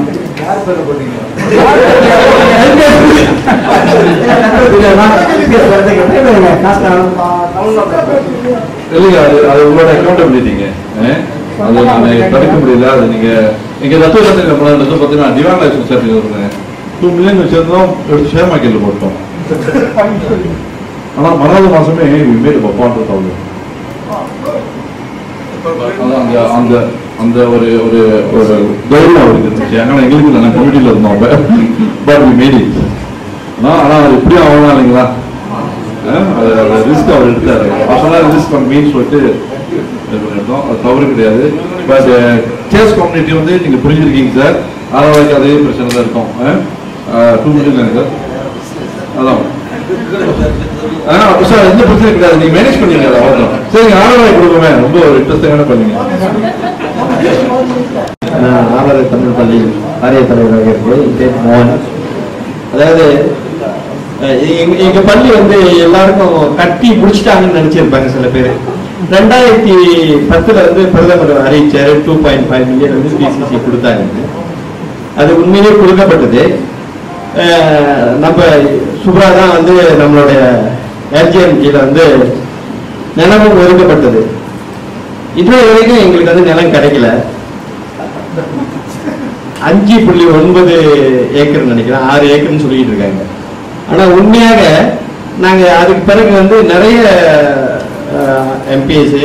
[SPEAKER 2] இல்லைங்க அது அது உங்களோட அக்கௌண்டபிலிட்டிங்க அது நான் தடுக்க முடியல அது நீங்க எங்க தத்துவ சட்டத்தில் நம்ம பார்த்தீங்கன்னா டிவான் லைசன்ஸ் சர்டிஃபிகேட் டூ மில்லியன் வச்சிருந்தோம் எடுத்து ஷேர் மார்க்கெட்டில் போட்டோம். ஆனா மறாவது மாசமே மேடு பப்பாண்டு தௌசண்ட் அதான் அந்த அந்த அந்த ஒரு ஒரு ஒரு தைரியம் அவருக்கு இருந்துச்சு. ஆனா எங்களுக்கு இல்லை நான் கமிட்டியில் இருந்தோம் பட் வி மேட் இட் ஆனா அது எப்படியும் ஆகணும் இல்லைங்களா? ரிஸ்க் அவர் எடுத்தார். பர்சனலாக ரிஸ்க் மீன் சொல்லிட்டு அது தவறு கிடையாது. பட் சேஸ் கம்யூனிட்டி வந்து நீங்க புரிஞ்சிருக்கீங்க சார் ஆறாவது அதே பிரச்சனை தான் இருக்கும். டூ மினிட்ஸ் சார் அதான். ஆ அப்போ சார் எந்த பிரச்சனை கிடையாது. நீங்க மேனேஜ் பண்ணிருங்க அதை அவ்வளோதான் சரிங்க ஆறாவது கொடுக்குமே ரொம்ப ஒரு இன்ட்ரெஸ்டிங்கான பண்ணீங்க
[SPEAKER 6] நான் ஆவர தமிழ் பள்ளி ஆரிய தலைவராக இருக்கிறேன். மோகன். அதாவது எங்க- பள்ளி வந்து எல்லாருக்கும் கட்டி முடிச்சிட்டாங்கன்னு நினைச்சிருப்பாங்க சில பேர். ரெண்டாயிரத்தி பத்துல வந்து பிரதமர் அறிவிச்சாரு டூ பாயிண்ட் ஃபைவ் மில்லியன் வந்து பிசிசி கொடுத்தாங்க அது உண்மையிலேயே கொடுக்கப்பட்டது. நம்ம சுப்ரா தான் வந்து நம்மளுடைய எல்ஜிஎம் வந்து நிலமும் ஒதுக்கப்பட்டது. இன்றைய வரைக்கும் எங்களுக்கு வந்து நிலம் கிடைக்கல. அஞ்சு புள்ளி ஒன்பது ஏக்கர் நினைக்கிறேன். ஆறு ஏக்கர்னு சொல்லிட்டு இருக்காங்க. ஆனால் உண்மையாக நாங்கள் அதுக்கு பிறகு வந்து நிறைய எம்பிஎஸ்சி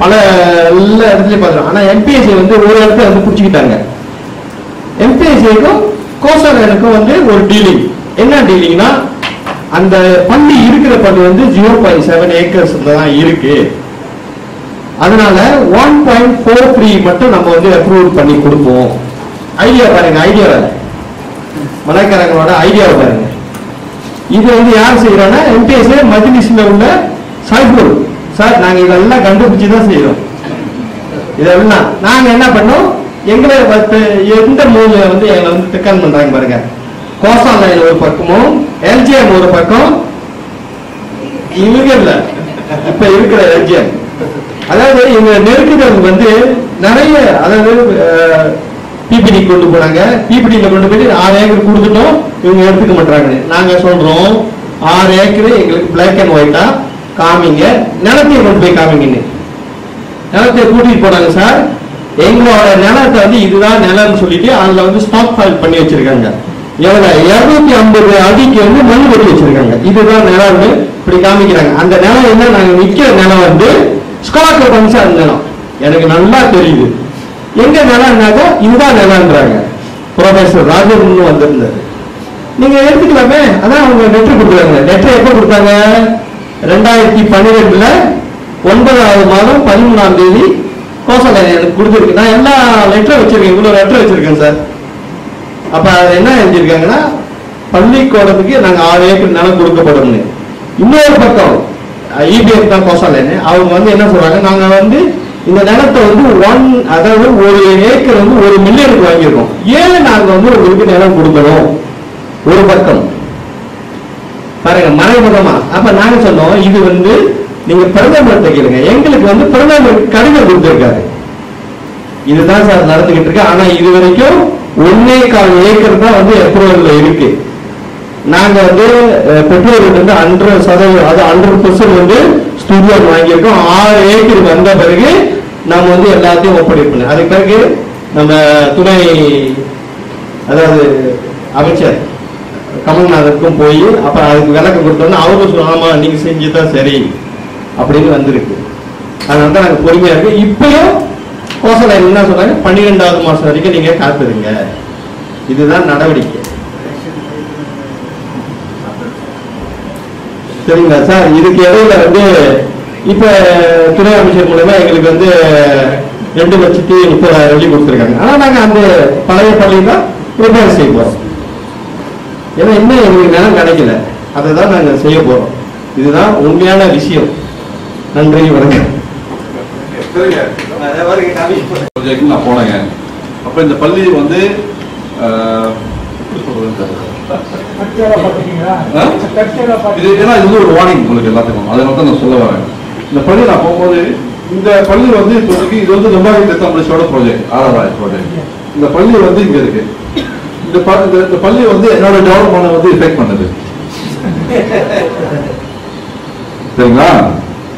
[SPEAKER 6] பல எல்லா இடத்துலையும் பார்த்துருவோம் ஆனால் எம்பிஎஸ்சி வந்து ஒரு இடத்துல வந்து பிடிச்சிக்கிட்டாங்க. எம்பிஎஸ்சிக்கும் கோசாலனுக்கும் வந்து ஒரு டீலிங் என்ன டீலிங்னா அந்த பள்ளி இருக்கிற பள்ளி வந்து ஜீரோ பாயிண்ட் செவன் ஏக்கர்ஸ் தான் இருக்கு. அதனால ஒன் பாயிண்ட் ஃபோர் த்ரீ மட்டும் நம்ம வந்து அப்ரூவல் பண்ணி கொடுப்போம். ஐடியா பாருங்க ஐடியா மலைக்காரங்களோட ஐடியாவை பாருங்க. இது வந்து யார் செய்யறோம்னா எம்பிஎஸ்ஏ மஜ்லிஸ்ல உள்ள சாய்பூர் சார் நாங்க இதெல்லாம் கண்டுபிடிச்சு தான் செய்யறோம். இதெல்லாம் நாங்க என்ன பண்ணோம்?
[SPEAKER 7] எங்களை வந்து எந்த மூணு வந்து எங்களை வந்து திக்கன் பண்றாங்க பாருங்க. கோசா லைன் ஒரு பக்கமும் எல்ஜிஎம் ஒரு பக்கம். இவங்க இல்ல. இப்ப இருக்கிற எல்ஜிஎம் அதாவது இவங்க நெருக்குதல் வந்து நிறைய அதாவது பிபிடி கொண்டு போனாங்க பிபிடியில கொண்டு போயிட்டு ஆறு ஏக்கர் கொடுத்துட்டோம். இவங்க எடுத்துக்க மாட்டாங்க. நாங்க சொல்றோம் ஆறு ஏக்கர் எங்களுக்கு பிளாக் அண்ட் ஒயிட்டா காமிங்க. நிலத்தையும் கொண்டு போய் காமிங்கன்னு. நிலத்தை கூட்டிட்டு போனாங்க சார். எங்களோட நிலத்தை வந்து இதுதான் நிலம்னு சொல்லிட்டு அதுல வந்து ஸ்டாக் ஃபைல் பண்ணி வச்சிருக்காங்க. எவ்வளவு? இருநூத்தி ஐம்பது அடிக்கு வந்து மண் கொட்டி வச்சிருக்காங்க. இதுதான் நிலம்னு இப்படி காமிக்கிறாங்க. அந்த நிலம் என்ன? நாங்க நிக்கிற நிலம் வந்து ஸ்கோலர் அந்த நிலம். எனக்கு நல்லா தெரியுது. எங்க நிலம்னாக்கா இதுதான் நிலம்ன்றாங்க. ப்ரொஃபசர் ராஜன் வந்திருந்தாரு. நீங்க எடுத்துக்கலாமே. அதான் அவங்க லெட்டர் கொடுக்குறாங்க. லெட்டர் எப்ப கொடுத்தாங்க? ரெண்டாயிரத்தி பன்னிரெண்டுல ஒன்பதாவது மாதம் பதிமூணாம் தேதி கோசலை எனக்கு கொடுத்துருக்கு நான் எல்லா லெட்டரும் வச்சிருக்கேன். இவ்வளோ லெட்டர் வச்சிருக்கேன் சார் அப்போ அது என்ன எழுதியிருக்காங்கன்னா பள்ளிக்கூடத்துக்கு நாங்கள் ஆறு ஏக்கர் நிலம் கொடுக்கப்படும்னு இன்னொரு பக்கம் இபிஎஃப் தான் கோசாலேன்னு அவங்க வந்து என்ன சொல்றாங்க? நாங்கள் வந்து இந்த நிலத்தை வந்து ஒன் அதாவது ஒரு ஏக்கர் வந்து ஒரு மில்லியனுக்கு வாங்கியிருக்கோம். ஏன் நாங்கள் வந்து உங்களுக்கு நிலம் கொடுக்கணும். ஒரு பக்கம். பாருங்க மறைமுகமா. அப்ப நாங்க சொன்னோம் இது வந்து நீங்க பிரதமர்கிட்ட கேளுங்க. எங்களுக்கு வந்து பிரதமர் கடிதம் கொடுத்திருக்காரு. இதுதான் சார் நடந்துகிட்டு இருக்கு. ஆனா இது வரைக்கும் ஒன்னே கால் ஏக்கர் தான் வந்து அப்ரூவல்ல இருக்கு. நாங்க வந்து பெற்றோர்கள் வந்து ஹண்ட்ரட் சதவீதம் அது ஹண்ட்ரட் பர்சன்ட் வந்து ஸ்டுடியோ வாங்கியிருக்கோம். ஆறு ஏக்கர் வந்த பிறகு நம்ம வந்து எல்லாத்தையும் ஒப்படைப்போம் அதுக்கு பிறகு நம்ம துணை அதாவது அமைச்சர் கமல்நாதருக்கும் போய் அப்புறம் அதுக்கு விளக்கம் கொடுத்தோன்னா அவரும் சொல்லுவாங்க நீங்க செஞ்சுதான் சரி. அப்படின்னு வந்திருக்கு. அதனால தான் நாங்கள் பொறுமையாக இருக்கு. இப்பயும் கோசலை என்ன சொல்றாங்க? பன்னிரெண்டாவது மாசம் வரைக்கும் நீங்க காத்துருங்க. இதுதான் நடவடிக்கை. சரிங்களா சார்? இதுக்கு இடையில வந்து இப்ப துணை அமைச்சர் மூலமா எங்களுக்கு வந்து ரெண்டு லட்சத்தி முப்பதாயிரம் வெள்ளி கொடுத்துருக்காங்க. ஆனா நாங்க அந்த பழைய பள்ளி தான் ரிப்பேர் செய்ய போறோம் ஏன்னா இன்னும் எங்களுக்கு நிலம் கிடைக்கல. அதை தான் நாங்க செய்ய போறோம். இதுதான் உண்மையான விஷயம். நன்றி வணக்கம்.
[SPEAKER 2] நான் போனேங்க. அப்ப இந்த பள்ளி வந்து ஆஹ், ஏன்னா இது வந்து ஒரு வார்னிங் உங்களுக்கு எல்லாத்துக்கும். அதனால தான் நான் சொல்ல வரேன். இந்த பள்ளி நான் போகும்போது இந்த பள்ளி வந்து இப்போதைக்கு இது வந்து நிர்வாகி டெக்னாலஜியோட ப்ராஜெக்ட் ஆர்ஆர்ஐ ப்ராஜெக்ட் இந்த பள்ளி வந்து இங்க இருக்கு. இந்த ப- இந்த- இந்த பள்ளி வந்து என்னோட டெவலப்மெண்ட் வந்து எஃபெக்ட் பண்ணுது. சரிங்களா?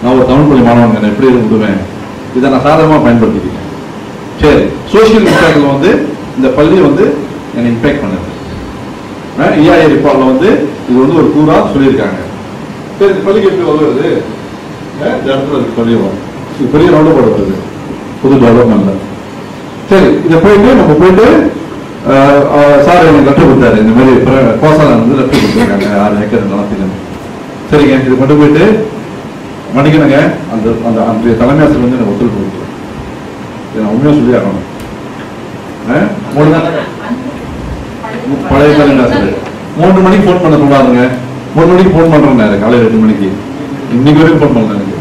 [SPEAKER 2] நான் ஒரு தமிழ் பள்ளி மாணவன் நான் எப்படி விடுவேன் இதை நான் சாதகமாக பயன்படுத்திக்கிறேன் சரி சோஷியல் இம்பாக்டில் வந்து இந்த பள்ளி வந்து என்னை இம்பேக்ட் பண்ணுது. இஆர்ஐ ரிப்பார்ட்ல வந்து இது வந்து ஒரு கூறா சொல்லியிருக்காங்க. சரி இந்த பள்ளிக்கு எப்படி வருது இந்த இடத்துல இருக்கு பள்ளி வரும். இது பெரிய ரவுண்ட் வருது. புது டெவலப்மெண்ட்ல சரி இதை போயிட்டு நம்ம போயிட்டு சார் எனக்கு லெட்டர் கொடுத்தாரு. இந்த மாதிரி கோசால வந்து லெட்டர் கொடுத்துருக்காங்க. ஆறு ஏக்கர் நிலத்திலும் சரிங்க இது கொண்டு போயிட்டு மன்னிக்கணுங்க. அந்த அந்த அன்றைய தலைமை ஆசிரியர் வந்து எனக்கு ஒத்துழைப்பு கொடுக்கல. நான் உண்மையாக சொல்லி ஆகணும் பழைய தலைமை ஆசிரியர். மூன்று மணிக்கு ஃபோன் பண்ண சொன்னாருங்க. மூணு மணிக்கு ஃபோன் பண்றேன் காலையில் எட்டு மணிக்கு. இன்னைக்கு வரைக்கும் ஃபோன் பண்ணல எனக்கு.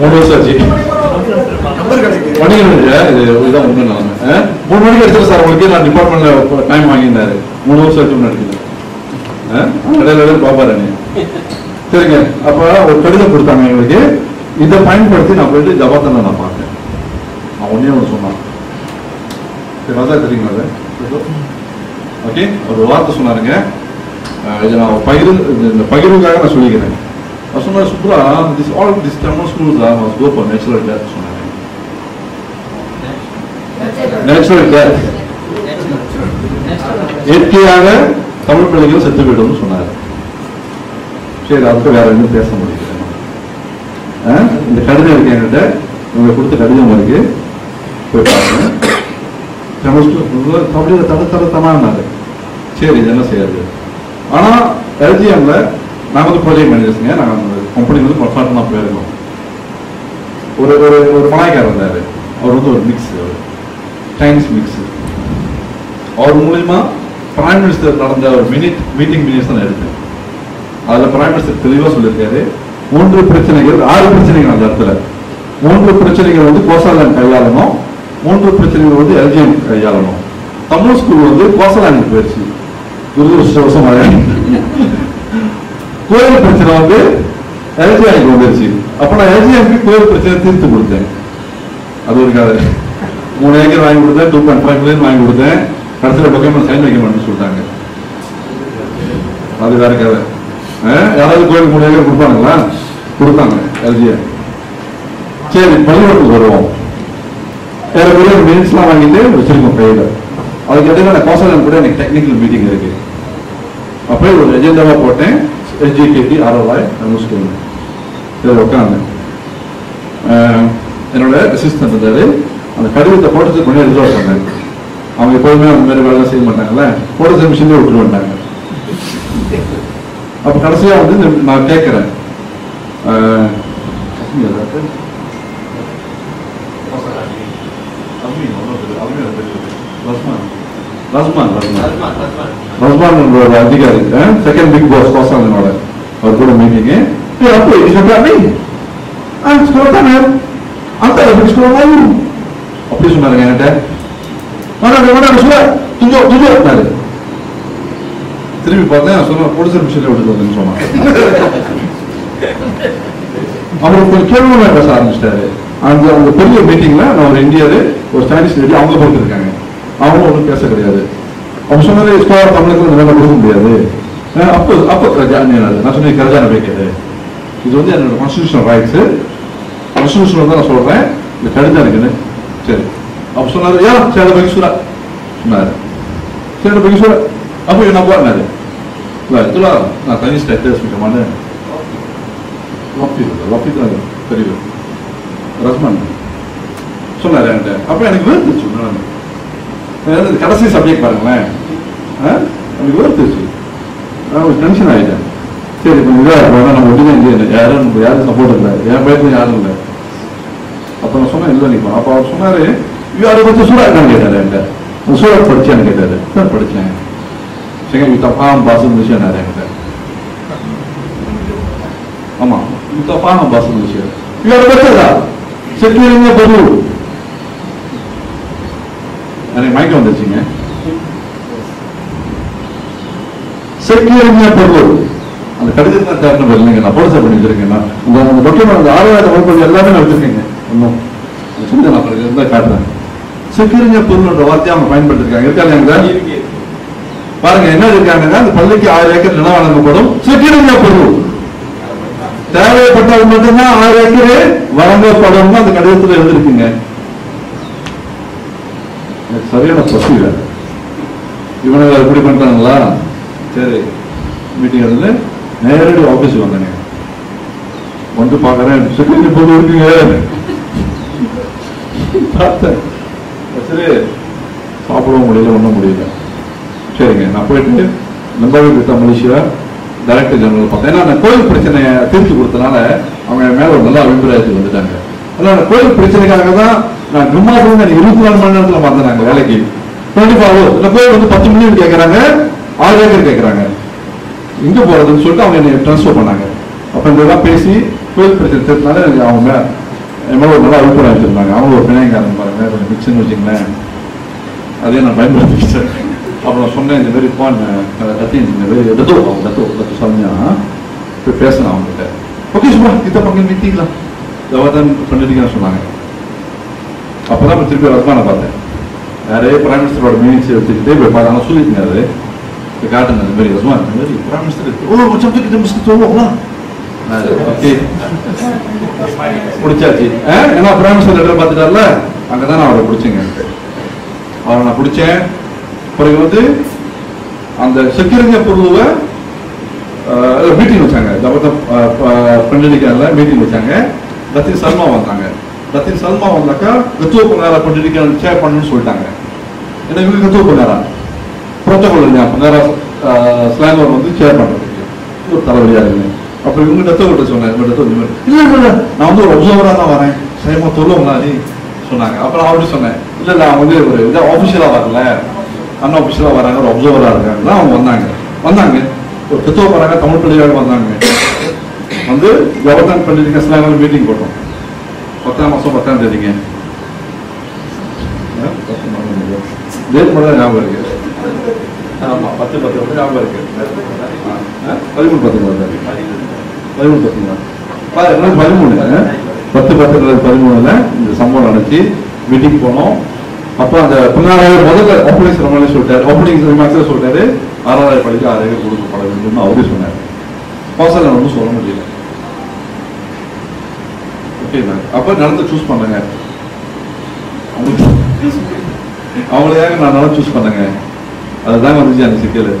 [SPEAKER 2] மூணு வருஷம் ஆச்சு. மணிக்கு இது இதுதான் உண்மை நிலைமை மூணு மணிக்கு எடுத்துரு சார் உங்களுக்கு நான் டிபார்ட்மெண்ட்ல டைம் வாங்கியிருந்தாரு. மூணு வருஷம் ஆச்சு முன்னாடி எடுக்கல. இடையில பாப்பாரு சரிங்க அப்ப ஒரு கடிதம் கொடுத்தாங்க எங்களுக்கு இதை பயன்படுத்தி நான் போயிட்டு ஜபாத்தனை நான் பார்த்தேன் அவன் ஒன்னே ஒன்று சொன்னான் சரி அதான் தெரியுங்களா அது? ஓகே ஒரு வார்த்தை சொன்னாருங்க அஹ் இதை நான் பகிர் இந்த- இந்த பகிர்வுக்காக நான் சொல்லிக்கிறேன் நான் சொன்னார் Subra this all this Tamil schools தான் must go for natural death சொன்னாங்க நேச்சுரல் டெத் இயற்கையாக தமிழ் பிள்ளைகள் செத்து போயிடும்னு சொன்னார் சரி அதுக்கு வேற எதுவும் பேச முடியல இந்த கடிதம் இருக்கு என்கிட்ட. இவங்க கொடுத்த கடிதம் இருக்கு போய் பாருங்க. தமிழ்ல தட தட சரி இது என்ன செய்யாது ஆனா எல்ஜிஎம்ல நாங்க வந்து ப்ராஜெக்ட் மேனேஜர்ஸ்ங்க நாங்க கம்பெனி வந்து பர்ஃபார்ம் தான் போயிருக்கோம். ஒரு ஒரு ஒரு மலாய்க்காரர் இருந்தாரு. அவர் வந்து ஒரு மிக்ஸ் அவர் டைம்ஸ் மிக்ஸ் அவர் மூலியமா பிரைம் மினிஸ்டர் நடந்த ஒரு மினிட் மீட்டிங் மினிட்ஸ் தான் எடுத்தேன். அதுல பிரைம் மினிஸ்டர் தெளிவா சொல்லியிருக்காரு. மூன்று பிரச்சனைகள் ஆறு பிரச்சனைகள் அந்த இடத்துல. மூன்று பிரச்சனைகள் வந்து கோசாலான் கையாளணும். மூன்று பிரச்சனைகள் வந்து எல்ஜிஎம் கையாளணும். தமிழ் ஸ்கூல் வந்து கோசலாనికి போயிடுச்சு துரதிருஷ்டவசம் கோயில் பிரச்சனை வந்து எல்ஜிஐக்கு வந்துருச்சு. அப்ப நான் எல்ஜிஐக்கு கோயில் பிரச்சனை தீர்த்து கொடுத்தேன். அது ஒரு கதை. மூணு ஏக்கர் வாங்கி கொடுத்தேன் டூ பாயிண்ட் ஃபைவ் மில்லியன் வாங்கி கொடுத்தேன். கடைசியில் பக்கம் சைன் வைக்க மாட்டேன்னு சொல்லிட்டாங்க. அது வேற கதை. யாராவது கோயில் மூணு கொடுப்பாங்களா கொடுத்தாங்க எல்ஜியா சரி பள்ளிக்கூடத்துக்கு வருவோம். ஏறக்குறைய மீன்ஸ்லாம் வாங்கிட்டு வச்சிருக்கோம் கையில். அதுக்கு இடையில நான் கோசலன் கூட எனக்கு டெக்னிக்கல் மீட்டிங் இருக்கு. அப்போ ஒரு எஜெண்டாவாக போட்டேன். எஸ்ஜிகேடி ஆர்ஓவாய் ஸ்கூல் இதில் உட்காந்து என்னோட அசிஸ்டன்ட் இருந்தாரு அந்த கடிதத்தை போட்டதுக்கு முன்னாடி எடுத்து வர சொன்னாங்க அவங்க எப்போதுமே அந்த மாதிரி வேலை செய்ய மாட்டாங்கல்ல? போட்டது மிஷின்லேயே விட்டுருவாங்க வந்தாங்க அப்போ கடைசியா வந்து இந்த- நான் கேட்குறேன் ரஸ்மான் ரஸ்மான் ரஸ்மான் ஒரு அதிகாரி செகண்ட் பிக் பாஸ் கோசாலனோட அவர் கூட மீட்டிங்கு அப்போ இது சொல்றாங்க சொல்றாங்க அந்த எப்படி சொல்லுவாங்க அப்படி சொன்னாருங்க என்கிட்ட வேணாம் வேணாம் சொல்ல துஞ்சோ துஞ்சோ இருந்தாரு திரும்பி பார்த்தேன் சொன்ன பொடிசர் மிஷினில் விட்டு வந்தேன்னு சொன்னான் அவர் கொஞ்சம் கேள்வி பேச ஆரம்பிச்சிட்டாரு. அந்த அந்த பெரிய மீட்டிங்ல நான் ஒரு இந்தியாரு ஒரு சைனீஸ் லேடி அவங்க போட்டுருக்காங்க அவங்க ஒன்றும் பேச கிடையாது. அவங்க சொன்னது ஸ்கோர் தமிழுக்கு இந்த வேலை கொடுக்க முடியாது. அஹ் அப்போ அப்போ கரஜானியாது நான் சொன்னேன் கரஜான வைக்கிறது இது வந்து என்னோட கான்ஸ்டியூஷனல் ரைட்ஸ் கான்ஸ்டியூஷன் தான் நான் சொல்றேன். இந்த கடிதம் இருக்குன்னு சரி. அப்போ சொன்னாரு யா சேட பகிசுரா சொன்னாரு. சேட பகிசுரா அப்போ என்ன போறாரு இல்லை இதெல்லாம் நான் தனி ஸ்டேட்டஸ் மிக்கமான லப்பி லப்பி தான் இது, பெரியவர் ரஸ்மான் சொன்னார் என்கிட்ட அப்போ எனக்கு வேர்த்துச்சு நான் அதாவது கடைசி சப்ஜெக்ட் பாருங்களேன் ஆ? எனக்கு வேர்த்துச்சு நான் டென்ஷன் ஆகிட்டேன் சரி இப்போ இதாக இருப்பாங்க நம்ம ஒன்றுமே இல்லை யாரும் நமக்கு யாரும் சப்போர்ட் இல்லை என் பயத்துல யாரும் இல்லை அப்போ நான் சொன்னேன் இல்லை நீ அப்போ அவர் சொன்னார் யாரை அதை சூடாக சூடாக்கான்னு கேட்டார் என்கிட்ட சூடாக சூடாக் கேட்டார் சார் படித்தேன் சரி இது தப்பாக பாஸ் இருந்துச்சு என்கிட்ட ஆமா இது தப்பான பாஸ் இருந்துச்சு இவரை பற்றதா பொது எனக்கு மயக்கம் வந்துருச்சுங்க செக்யூரிங்க பொது அந்த கடிதத்தை காரணம் இல்லைங்க நான் போலீஸா பண்ணி வச்சிருக்கேன்னா உங்க அந்த டாக்குமெண்ட் அந்த ஆறாயிரம் வகுப்பு எல்லாமே நான் வச்சிருக்கேங்க ஒன்றும் அந்த சொல்லி நான் பிறகு இருந்தா காட்டுறேன் செக்யூரிங்க பொருள்ன்ற வார்த்தையை அவங்க பயன்படுத்திருக்காங்க இருக்கா இல்லைங்களா பாருங்க என்ன இருக்காங்கன்னா அந்த பள்ளிக்கு ஆயிரம் ஏக்கர் நிலம் வழங்கப்படும். சிட்டிடுங்கப்படும் தேவைப்பட்டால் மட்டும்தான் ஆறு ஏக்கர் வழங்கப்படும் அந்த கடிதத்தில் எழுதிருக்குங்க சரியான பசி இவனை இவனுங்க எப்படி பண்றாங்களா? சரி. மீட்டிங் வந்து நேரடி ஆபீஸ் வந்தேன் வந்து பாக்குறேன் செக்யூரிட்டி போது இருக்குங்க. பார்த்தேன். சரி. சாப்பிடவும் முடியல ஒன்றும் முடியல. சரிங்க. நான் போயிட்டு நம்ப வித்தா மலேசியா டைரக்டர் ஜெனரல் பார்த்தேன் ஏன்னா அந்த கோயில் பிரச்சனையை தீர்த்து கொடுத்தனால அவங்க மேல ஒரு நல்ல அபிப்பிராயத்துக்கு வந்துட்டாங்க. அதனால அந்த கோயில் பிரச்சனைக்காக தான் நான் சும்மா இருந்து எனக்கு இருபத்தி நாலு மணி நேரத்தில் மறந்தாங்க வேலைக்கு. டுவெண்ட்டி ஃபோர் ஹவர்ஸ் இந்த கோயில் வந்து பத்து மில்லியன் கேட்குறாங்க ஆறு ஏக்கர் கேட்குறாங்க இங்கே போகிறதுன்னு சொல்லிட்டு அவங்க என்னை ட்ரான்ஸ்ஃபர் பண்ணாங்க. அப்ப இதெல்லாம் பேசி கோயில் பிரச்சனை தீர்த்தனால எனக்கு அவங்க என் மேலே ஒரு நல்ல அபிப்பிராயம் வச்சுருந்தாங்க. அவங்க ஒரு பிணையங்காரன் பாருங்க. கொஞ்சம் மிக்ஸ்ன்னு வச்சுங்களேன். அதே நான் பயன்படுத்திக்கிட்டேன். அப்புறம் சொன்னேன் இந்த மாதிரி போன் ரத்தீன் இந்த மாதிரி டத்தோ அவங்க டத்தோ டத்தோ சொன்னா போய் பேசினேன் அவங்ககிட்ட ஓகே சும்மா இதை பங்கு நிறுத்திக்கலாம் ஜவாதான் பண்ணிருக்கேன்னு சொன்னாங்க அப்பதான் இப்ப திருப்பி ரத்மானை பார்த்தேன் யாரே பிரைம் மினிஸ்டரோட மீனிங்ஸ் எடுத்துக்கிட்டே போய் பார்த்தா சொல்லியிருக்கேன் அது இப்போ காட்டுங்க இந்த மாதிரி ரத்மான் இந்த மாதிரி பிரைம் மினிஸ்டர் ஓ மச்சம் கிட்ட மிஸ்டர் மிஸ்க்கு சொல்லுவோங்களா ஓகே பிடிச்சாச்சு ஏன்னா பிரைம் மினிஸ்டர் லெட்டர் பார்த்துட்டார்ல அங்கதான் நான் அவரை பிடிச்சேங்க அவரை நான் பிடிச்சேன் பிறகு வந்து அந்த செக்யூரிங்க பொருளுவை மீட்டிங் வச்சாங்க. ஜபத்த பண்டிகைக்கால மீட்டிங் வச்சாங்க. ரத்தின் சர்மா வந்தாங்க. ரத்தின் சர்மா வந்தாக்கா கத்துவ பங்காரா பண்டிகைக்கு சேர் பண்ணணும்னு சொல்லிட்டாங்க. ஏன்னா இவங்க கத்துவ பங்காரா புரோட்டோகால் இல்லையா? பங்காரா ஸ்லாங்கர் வந்து சேர் பண்றதுக்கு. ஒரு தலைவலியா இருக்கு. அப்புறம் இவங்க டத்தோ கிட்ட சொன்னேன் இவங்க டத்தோ இல்ல இல்ல நான் வந்து ஒரு ஒப்சர்வரா தான் வரேன். சரிமா சொல்லுவோங்களா நீ சொன்னாங்க. அப்புறம் நான் அப்படி சொன்னேன். இல்ல நான் வந்து ஒரு இதாக ஆஃபிஷியலா வரல. அண்ணா ஆஃபீஸில் வராங்க ஒரு அப்சர்வராக இருக்காங்க அவங்க வந்தாங்க. வந்தாங்க. ஒரு கிறிஸ்தவ வராங்க தமிழ் பள்ளியாக வந்தாங்க. வந்து ஜவஹர்லால் பள்ளிக்கு ஸ்லாமில் மீட்டிங் போட்டோம். பத்தாம் மாதம் பத்தாம் தேதிங்க. டேட் மட்டும் ஞாபகம் இருக்கு. ஆமா பத்து பத்து மட்டும் ஞாபகம் இருக்கு. ஆ, பதிமூணு பத்துங்களா பதிமூணு பத்துங்களா பதிமூணு? பத்து பத்து பதிமூணுல இந்த சம்பவம் நடந்துச்சு. மீட்டிங் போனோம். அப்போ அந்த பின்னாராயர் முதல்ல ஓப்பனிங் செரமனி சொல்லிட்டாரு. ஓப்பனிங் செரமனியில் சொல்லிட்டாரு. ஆறாவது படிக்க ஆறாயிரம் கொடுக்கப்பட வேண்டும்னு அவரே சொன்னார். பாசல் ஒன்றும் சொல்ல முடியல. ஓகே அப்போ நடந்து சூஸ் பண்ணுங்க. அவங்களையாக நான் நல்லா சூஸ் பண்ணுங்க? அதுதான் வந்துச்சு அந்த சிக்கல்.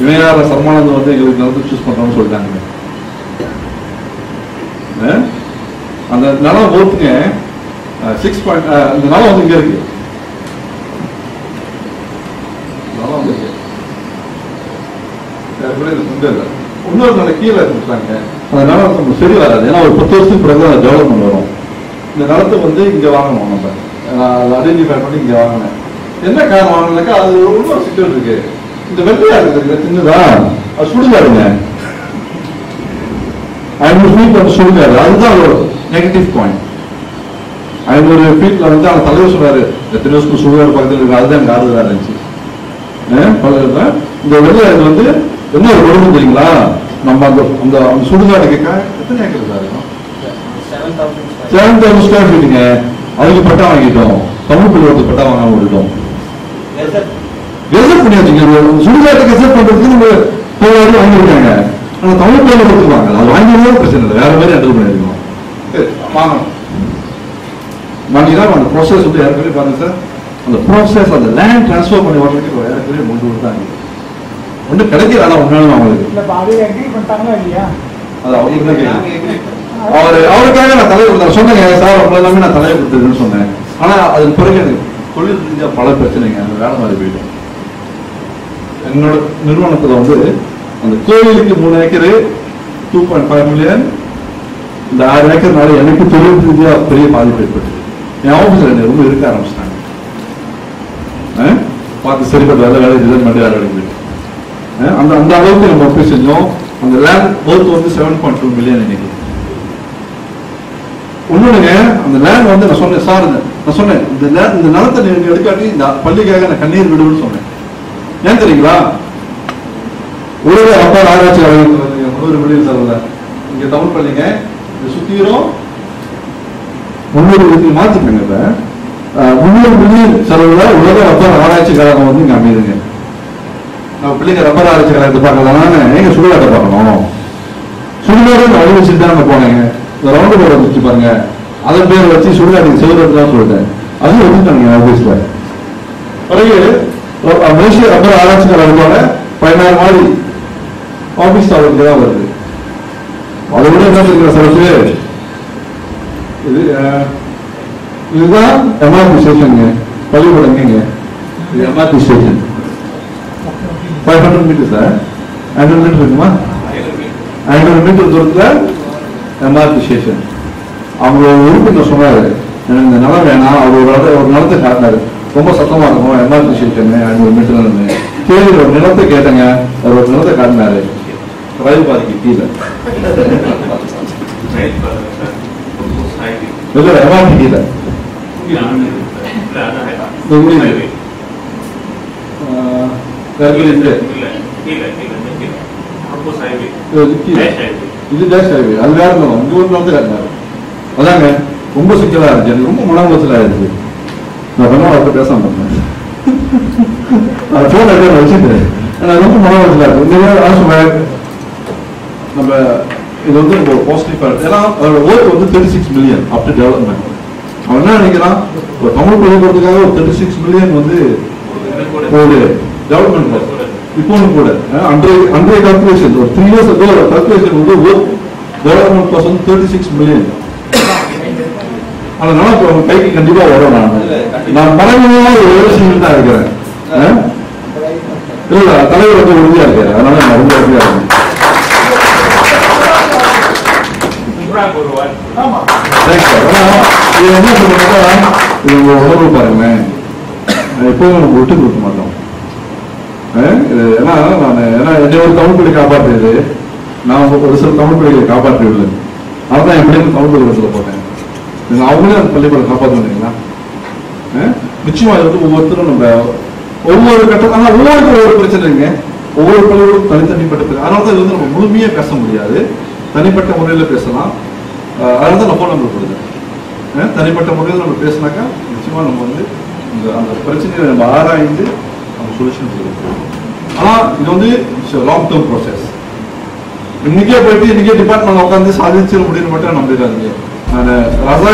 [SPEAKER 2] இவன் சர்மானந்த் வந்து எங்களுக்கு நடந்து சூஸ் பண்றோம்னு சொல்லிட்டாங்க. ஆ? அந்த நிலம் ஓட்டுங்க சிக்ஸ் பாயிண்ட் அந்த நிலம் வந்து இங்க இருக்கு நிலம் வந்து இன்னொரு நிலை கீழே இருந்துட்டாங்க. அந்த நிலம் நமக்கு சரி வராது ஏன்னா ஒரு பத்து வருஷத்துக்கு பிறகு அந்த டெவலப்மெண்ட் வரும். இந்த நிலத்தை வந்து இங்க வாங்கணும் நம்ம. நான் ஐடென்டிஃபை பண்ணி இங்கே வாங்கினேன். என்ன காரணம் வாங்கினாக்கா அது இன்னொரு சிக்கல் இருக்கு. இந்த வெள்ளையா இருக்குது சின்னதா. அது சுடுகாடுங்க. ஐநூறு ஃபீட் சுடுகாடு அதுதான் ஒரு நெகட்டிவ் பாயிண்ட் ஐநூறு ஃபீட்ல வந்து அந்த தலைவர் சொன்னாரு எத்தனை வருஷத்துக்கு சுடுகாடு பக்கத்தில் இருக்கு அதுதான் எனக்கு ஆறுதலா இருந்துச்சு. இந்த வெள்ளையா இது வந்து என்ன ஒரு குடும்பம் தெரியுங்களா? நம்ம அந்த அந்த அந்த சுடுகாடு கேட்க எத்தனை ஏக்கர் தான் இருக்கும்? செவன் தௌசண்ட் ஸ்கொயர் ஃபீட்டுங்க அதுக்கு பட்டா வாங்கிட்டோம். தமிழ் பள்ளிக்கூடத்துக்கு பட்டா வாங்காம விட்டுட்டோம். கெசட் பண்ணியாச்சுங்க. சுடுகாட்டுக்கு ரிசர்வ் பண்றதுக்கு நம்ம போராடி வாங்கியிருக்காங்க ஆனால் தமிழ் பள்ளிக்கூடத்துக்கு கொடுத்துருவாங்க அது வாங்கினதே பிரச்சனை இல்லை. வேற மாதிரி ஹேண்டில் பண்ணிருக்கோம் வாங்கணும். வாங்கணும் வாங்கிதான் அந்த ப்ராசஸ் வந்து ஏற்கனவே பாருங்க சார். அந்த ப்ராசஸ் அந்த லேண்ட் ட்ரான்ஸ்ஃபர் பண்ணி வர்றதுக்கு ஏற்கனவே மூன்று வருஷம் ஒன்றும் கிடைக்கல ஆனா ஒன்றாலும் அவங்களுக்கு.
[SPEAKER 8] அதை
[SPEAKER 2] அது அவங்களுக்கு தான் கேட்கணும் அவர் அவருக்காக நான் தலைவர் கொடுத்தேன். சொன்னேங்க சார் உங்களை எல்லாமே நான் தலைவர் கொடுத்துருக்கேன்னு சொன்னேன். ஆனா அதன் பிறகு எனக்கு தொழில் ரீதியா பல பிரச்சனைங்க. அந்த வேலை மாதிரி போயிடும் என்னோட நிறுவனத்துல வந்து அந்த கோயிலுக்கு மூணு acre two point five million இந்த ஆறு ஏக்கர்னால எனக்கு தொழில் ரீதியா பெரிய பாதிப்பு ஏற்பட்டு என் ஆஃபீஸில் என்னை ரொம்ப இருக்க ஆரம்பிச்சிட்டாங்க. ஆ? பார்த்து சரிப்பட்ட வேலை வேலை ரிசல்ட் பண்ணி வேலை வேலைக்கு ஆ? அந்த அந்த அளவுக்கு நம்ம போய் செஞ்சோம். அந்த லேண்ட் ஒர்க் வந்து செவன் பாயிண்ட் டூ மில்லியன் இன்னைக்கு. ஒண்ணுங்க அந்த லேண்ட் வந்து நான் சொன்னேன் சார் நான் சொன்னேன் இந்த லேண்ட் இந்த நிலத்தை நீங்கள் எடுக்காட்டி இந்த பள்ளிக்காக நான் கண்ணீர் விடுவேன்னு சொன்னேன். ஏன் தெரியுங்களா? உலக அப்பா ஆராய்ச்சி அலுவலகத்துல ஒரு மில்லியன் செலவுல இங்கே தமிழ் பள்ளிங்க சுத்திரும் முன்னூறு மில்லியன் மாற்றிக்கங்க இப்ப. முன்னூறு மில்லியன் செலவுல உலக ரப்பர் ஆராய்ச்சி கழகம் வந்து இங்க அமைதுங்க. நம்ம பிள்ளைங்க ரப்பர் ஆராய்ச்சி கழகத்தை பார்க்கலாம் எங்க சுடுகாட்டை பார்க்கணும். சுடுகாடு வழி வச்சுட்டு தான் போனேங்க. இந்த ரவுண்டு போர்டு வச்சு பாருங்க. அதன் பேர் வச்சு சுடுகாட்டுக்கு செய்வது தான் சொல்லிட்டேன். அதுவும் வந்துட்டாங்க ஆபீஸ்ல பிறகு மலேசிய ரப்பர் ஆராய்ச்சி கழகத்தோட பதினாறு மாடி ஆபீஸ் அவருக்கு தான் வருது. அதை விட என்ன இருக்கிற சில பேர் இதுதான் எம்ஆர்பி ஸ்டேஷனுங்க பள்ளிக்கூடம் எங்கங்க இது MRP station five hundred metre sir hundred metre இருக்குமா ஐநூறு மீட்டர் தூரத்துல எம்ஆர்பி ஸ்டேஷன் அவங்க உறுப்பினர் சொன்னாரு எனக்கு இந்த நிலம் வேணாம் அவர் ஒரு இடம் ஒரு நிலத்தை காட்டினாரு ரொம்ப சத்தமா இருக்கும் எம்ஆர்பி ஸ்டேஷன் ஐநூறு மீட்டர் கேள்வி ஒரு நிலத்தை கேட்டேங்க அவர் ஒரு நிலத்தை காட்டினாரு ரயில் பாதிக்கு கீழே இல்ல எம்ஆர்பி கீழே ஆஹ், கர்கில் இருந்து இது கீழே இது டேஷ் ஹைவே அது வேற காட்டினாரு அதாங்க ரொம்ப சிக்கலா இருந்துச்சு எனக்கு ரொம்ப மனமுச்சலா இருந்துச்சு நான் ரொம்ப அவர்கிட்ட பேச மாட்டேன் அது போன் எடுத்து வச்சுட்டு எனக்கு ரொம்ப மனமுச்சலா இருக்கு இந்த நம்ம இது வந்து ஒரு பாசிட்டிவ் ஏன்னா அவரோட ஒர்க் வந்து thirty six million up to development அவன் என்ன நினைக்கிறான்? ஒரு தமிழ் பள்ளிக்கூடத்துக்காக ஒரு தேர்ட்டி சிக்ஸ் மில்லியன் வந்து ஒரு டெவலப்மெண்ட் இப்போ கூட அன்றைய அன்றைய கால்குலேஷன் ஒரு த்ரீ இயர்ஸ் அகோ கால்குலேஷன் வந்து ஒர்க் டெவலப்மெண்ட் காஸ்ட் வந்து தேர்ட்டி சிக்ஸ் மில்லியன் அதனால இப்போ உங்க கைக்கு கண்டிப்பா வரும் நான். நான் பழமையா ஒரு யோசனை தான் இருக்கிறேன். இல்லை இல்ல தலைவர் வந்து உறுதியா இருக்கிறேன் அதனால நான் ரொம்ப உறுதியா இருக்கேன். Thanks இது என்ன இது உங்க உணர்வு பாருங்களேன் எப்பவும் நம்ம விட்டு கொடுக்க மாட்டோம் இது ஏன்னா நான் ஏன்னா என்னை ஒரு தமிழ் காப்பாற்றியது நான் ஒரு சில தமிழ் காப்பாற்றியுள்ளேன் அதான் என் தமிழ் பள்ளிக்கூடத்தில் போட்டேன் அவங்களே அந்த பள்ளிக்கூடம் காப்பாற்ற வந்தீங்களா நிச்சயமா இது வந்து ஒவ்வொருத்தரும் நம்ம ஒவ்வொரு கட்டம் ஆனா ஒவ்வொருத்தரும் ஒவ்வொரு பிரச்சனைங்க ஒவ்வொரு பள்ளிகளும் தனித்தனிப்பட்ட அதனால தான் இது வந்து நம்ம முழுமையா பேச முடியாது தனிப்பட்ட முறையில பேசலாம். அஹ் அதனால தான் நான் ஃபோன் நம்பர் கொடுத்தேன் அஹ் தனிப்பட்ட முறையில் நம்ம பேசினாக்கா நிச்சயமா நம்ம வந்து இந்த அந்த பிரச்சனையை நம்ம ஆராய்ந்து நம்ம சொல்யூஷன் கொடுக்கணும் ஆனா இது வந்து லாங் டேர்ம் ப்ராசஸ் இன்னைக்கே போயிட்டு இன்னைக்கே டிபார்ட்மெண்ட் உட்காந்து சாதிச்சிட முடியும்னு மட்டும் நம்பிடாதீங்க நான் ரசா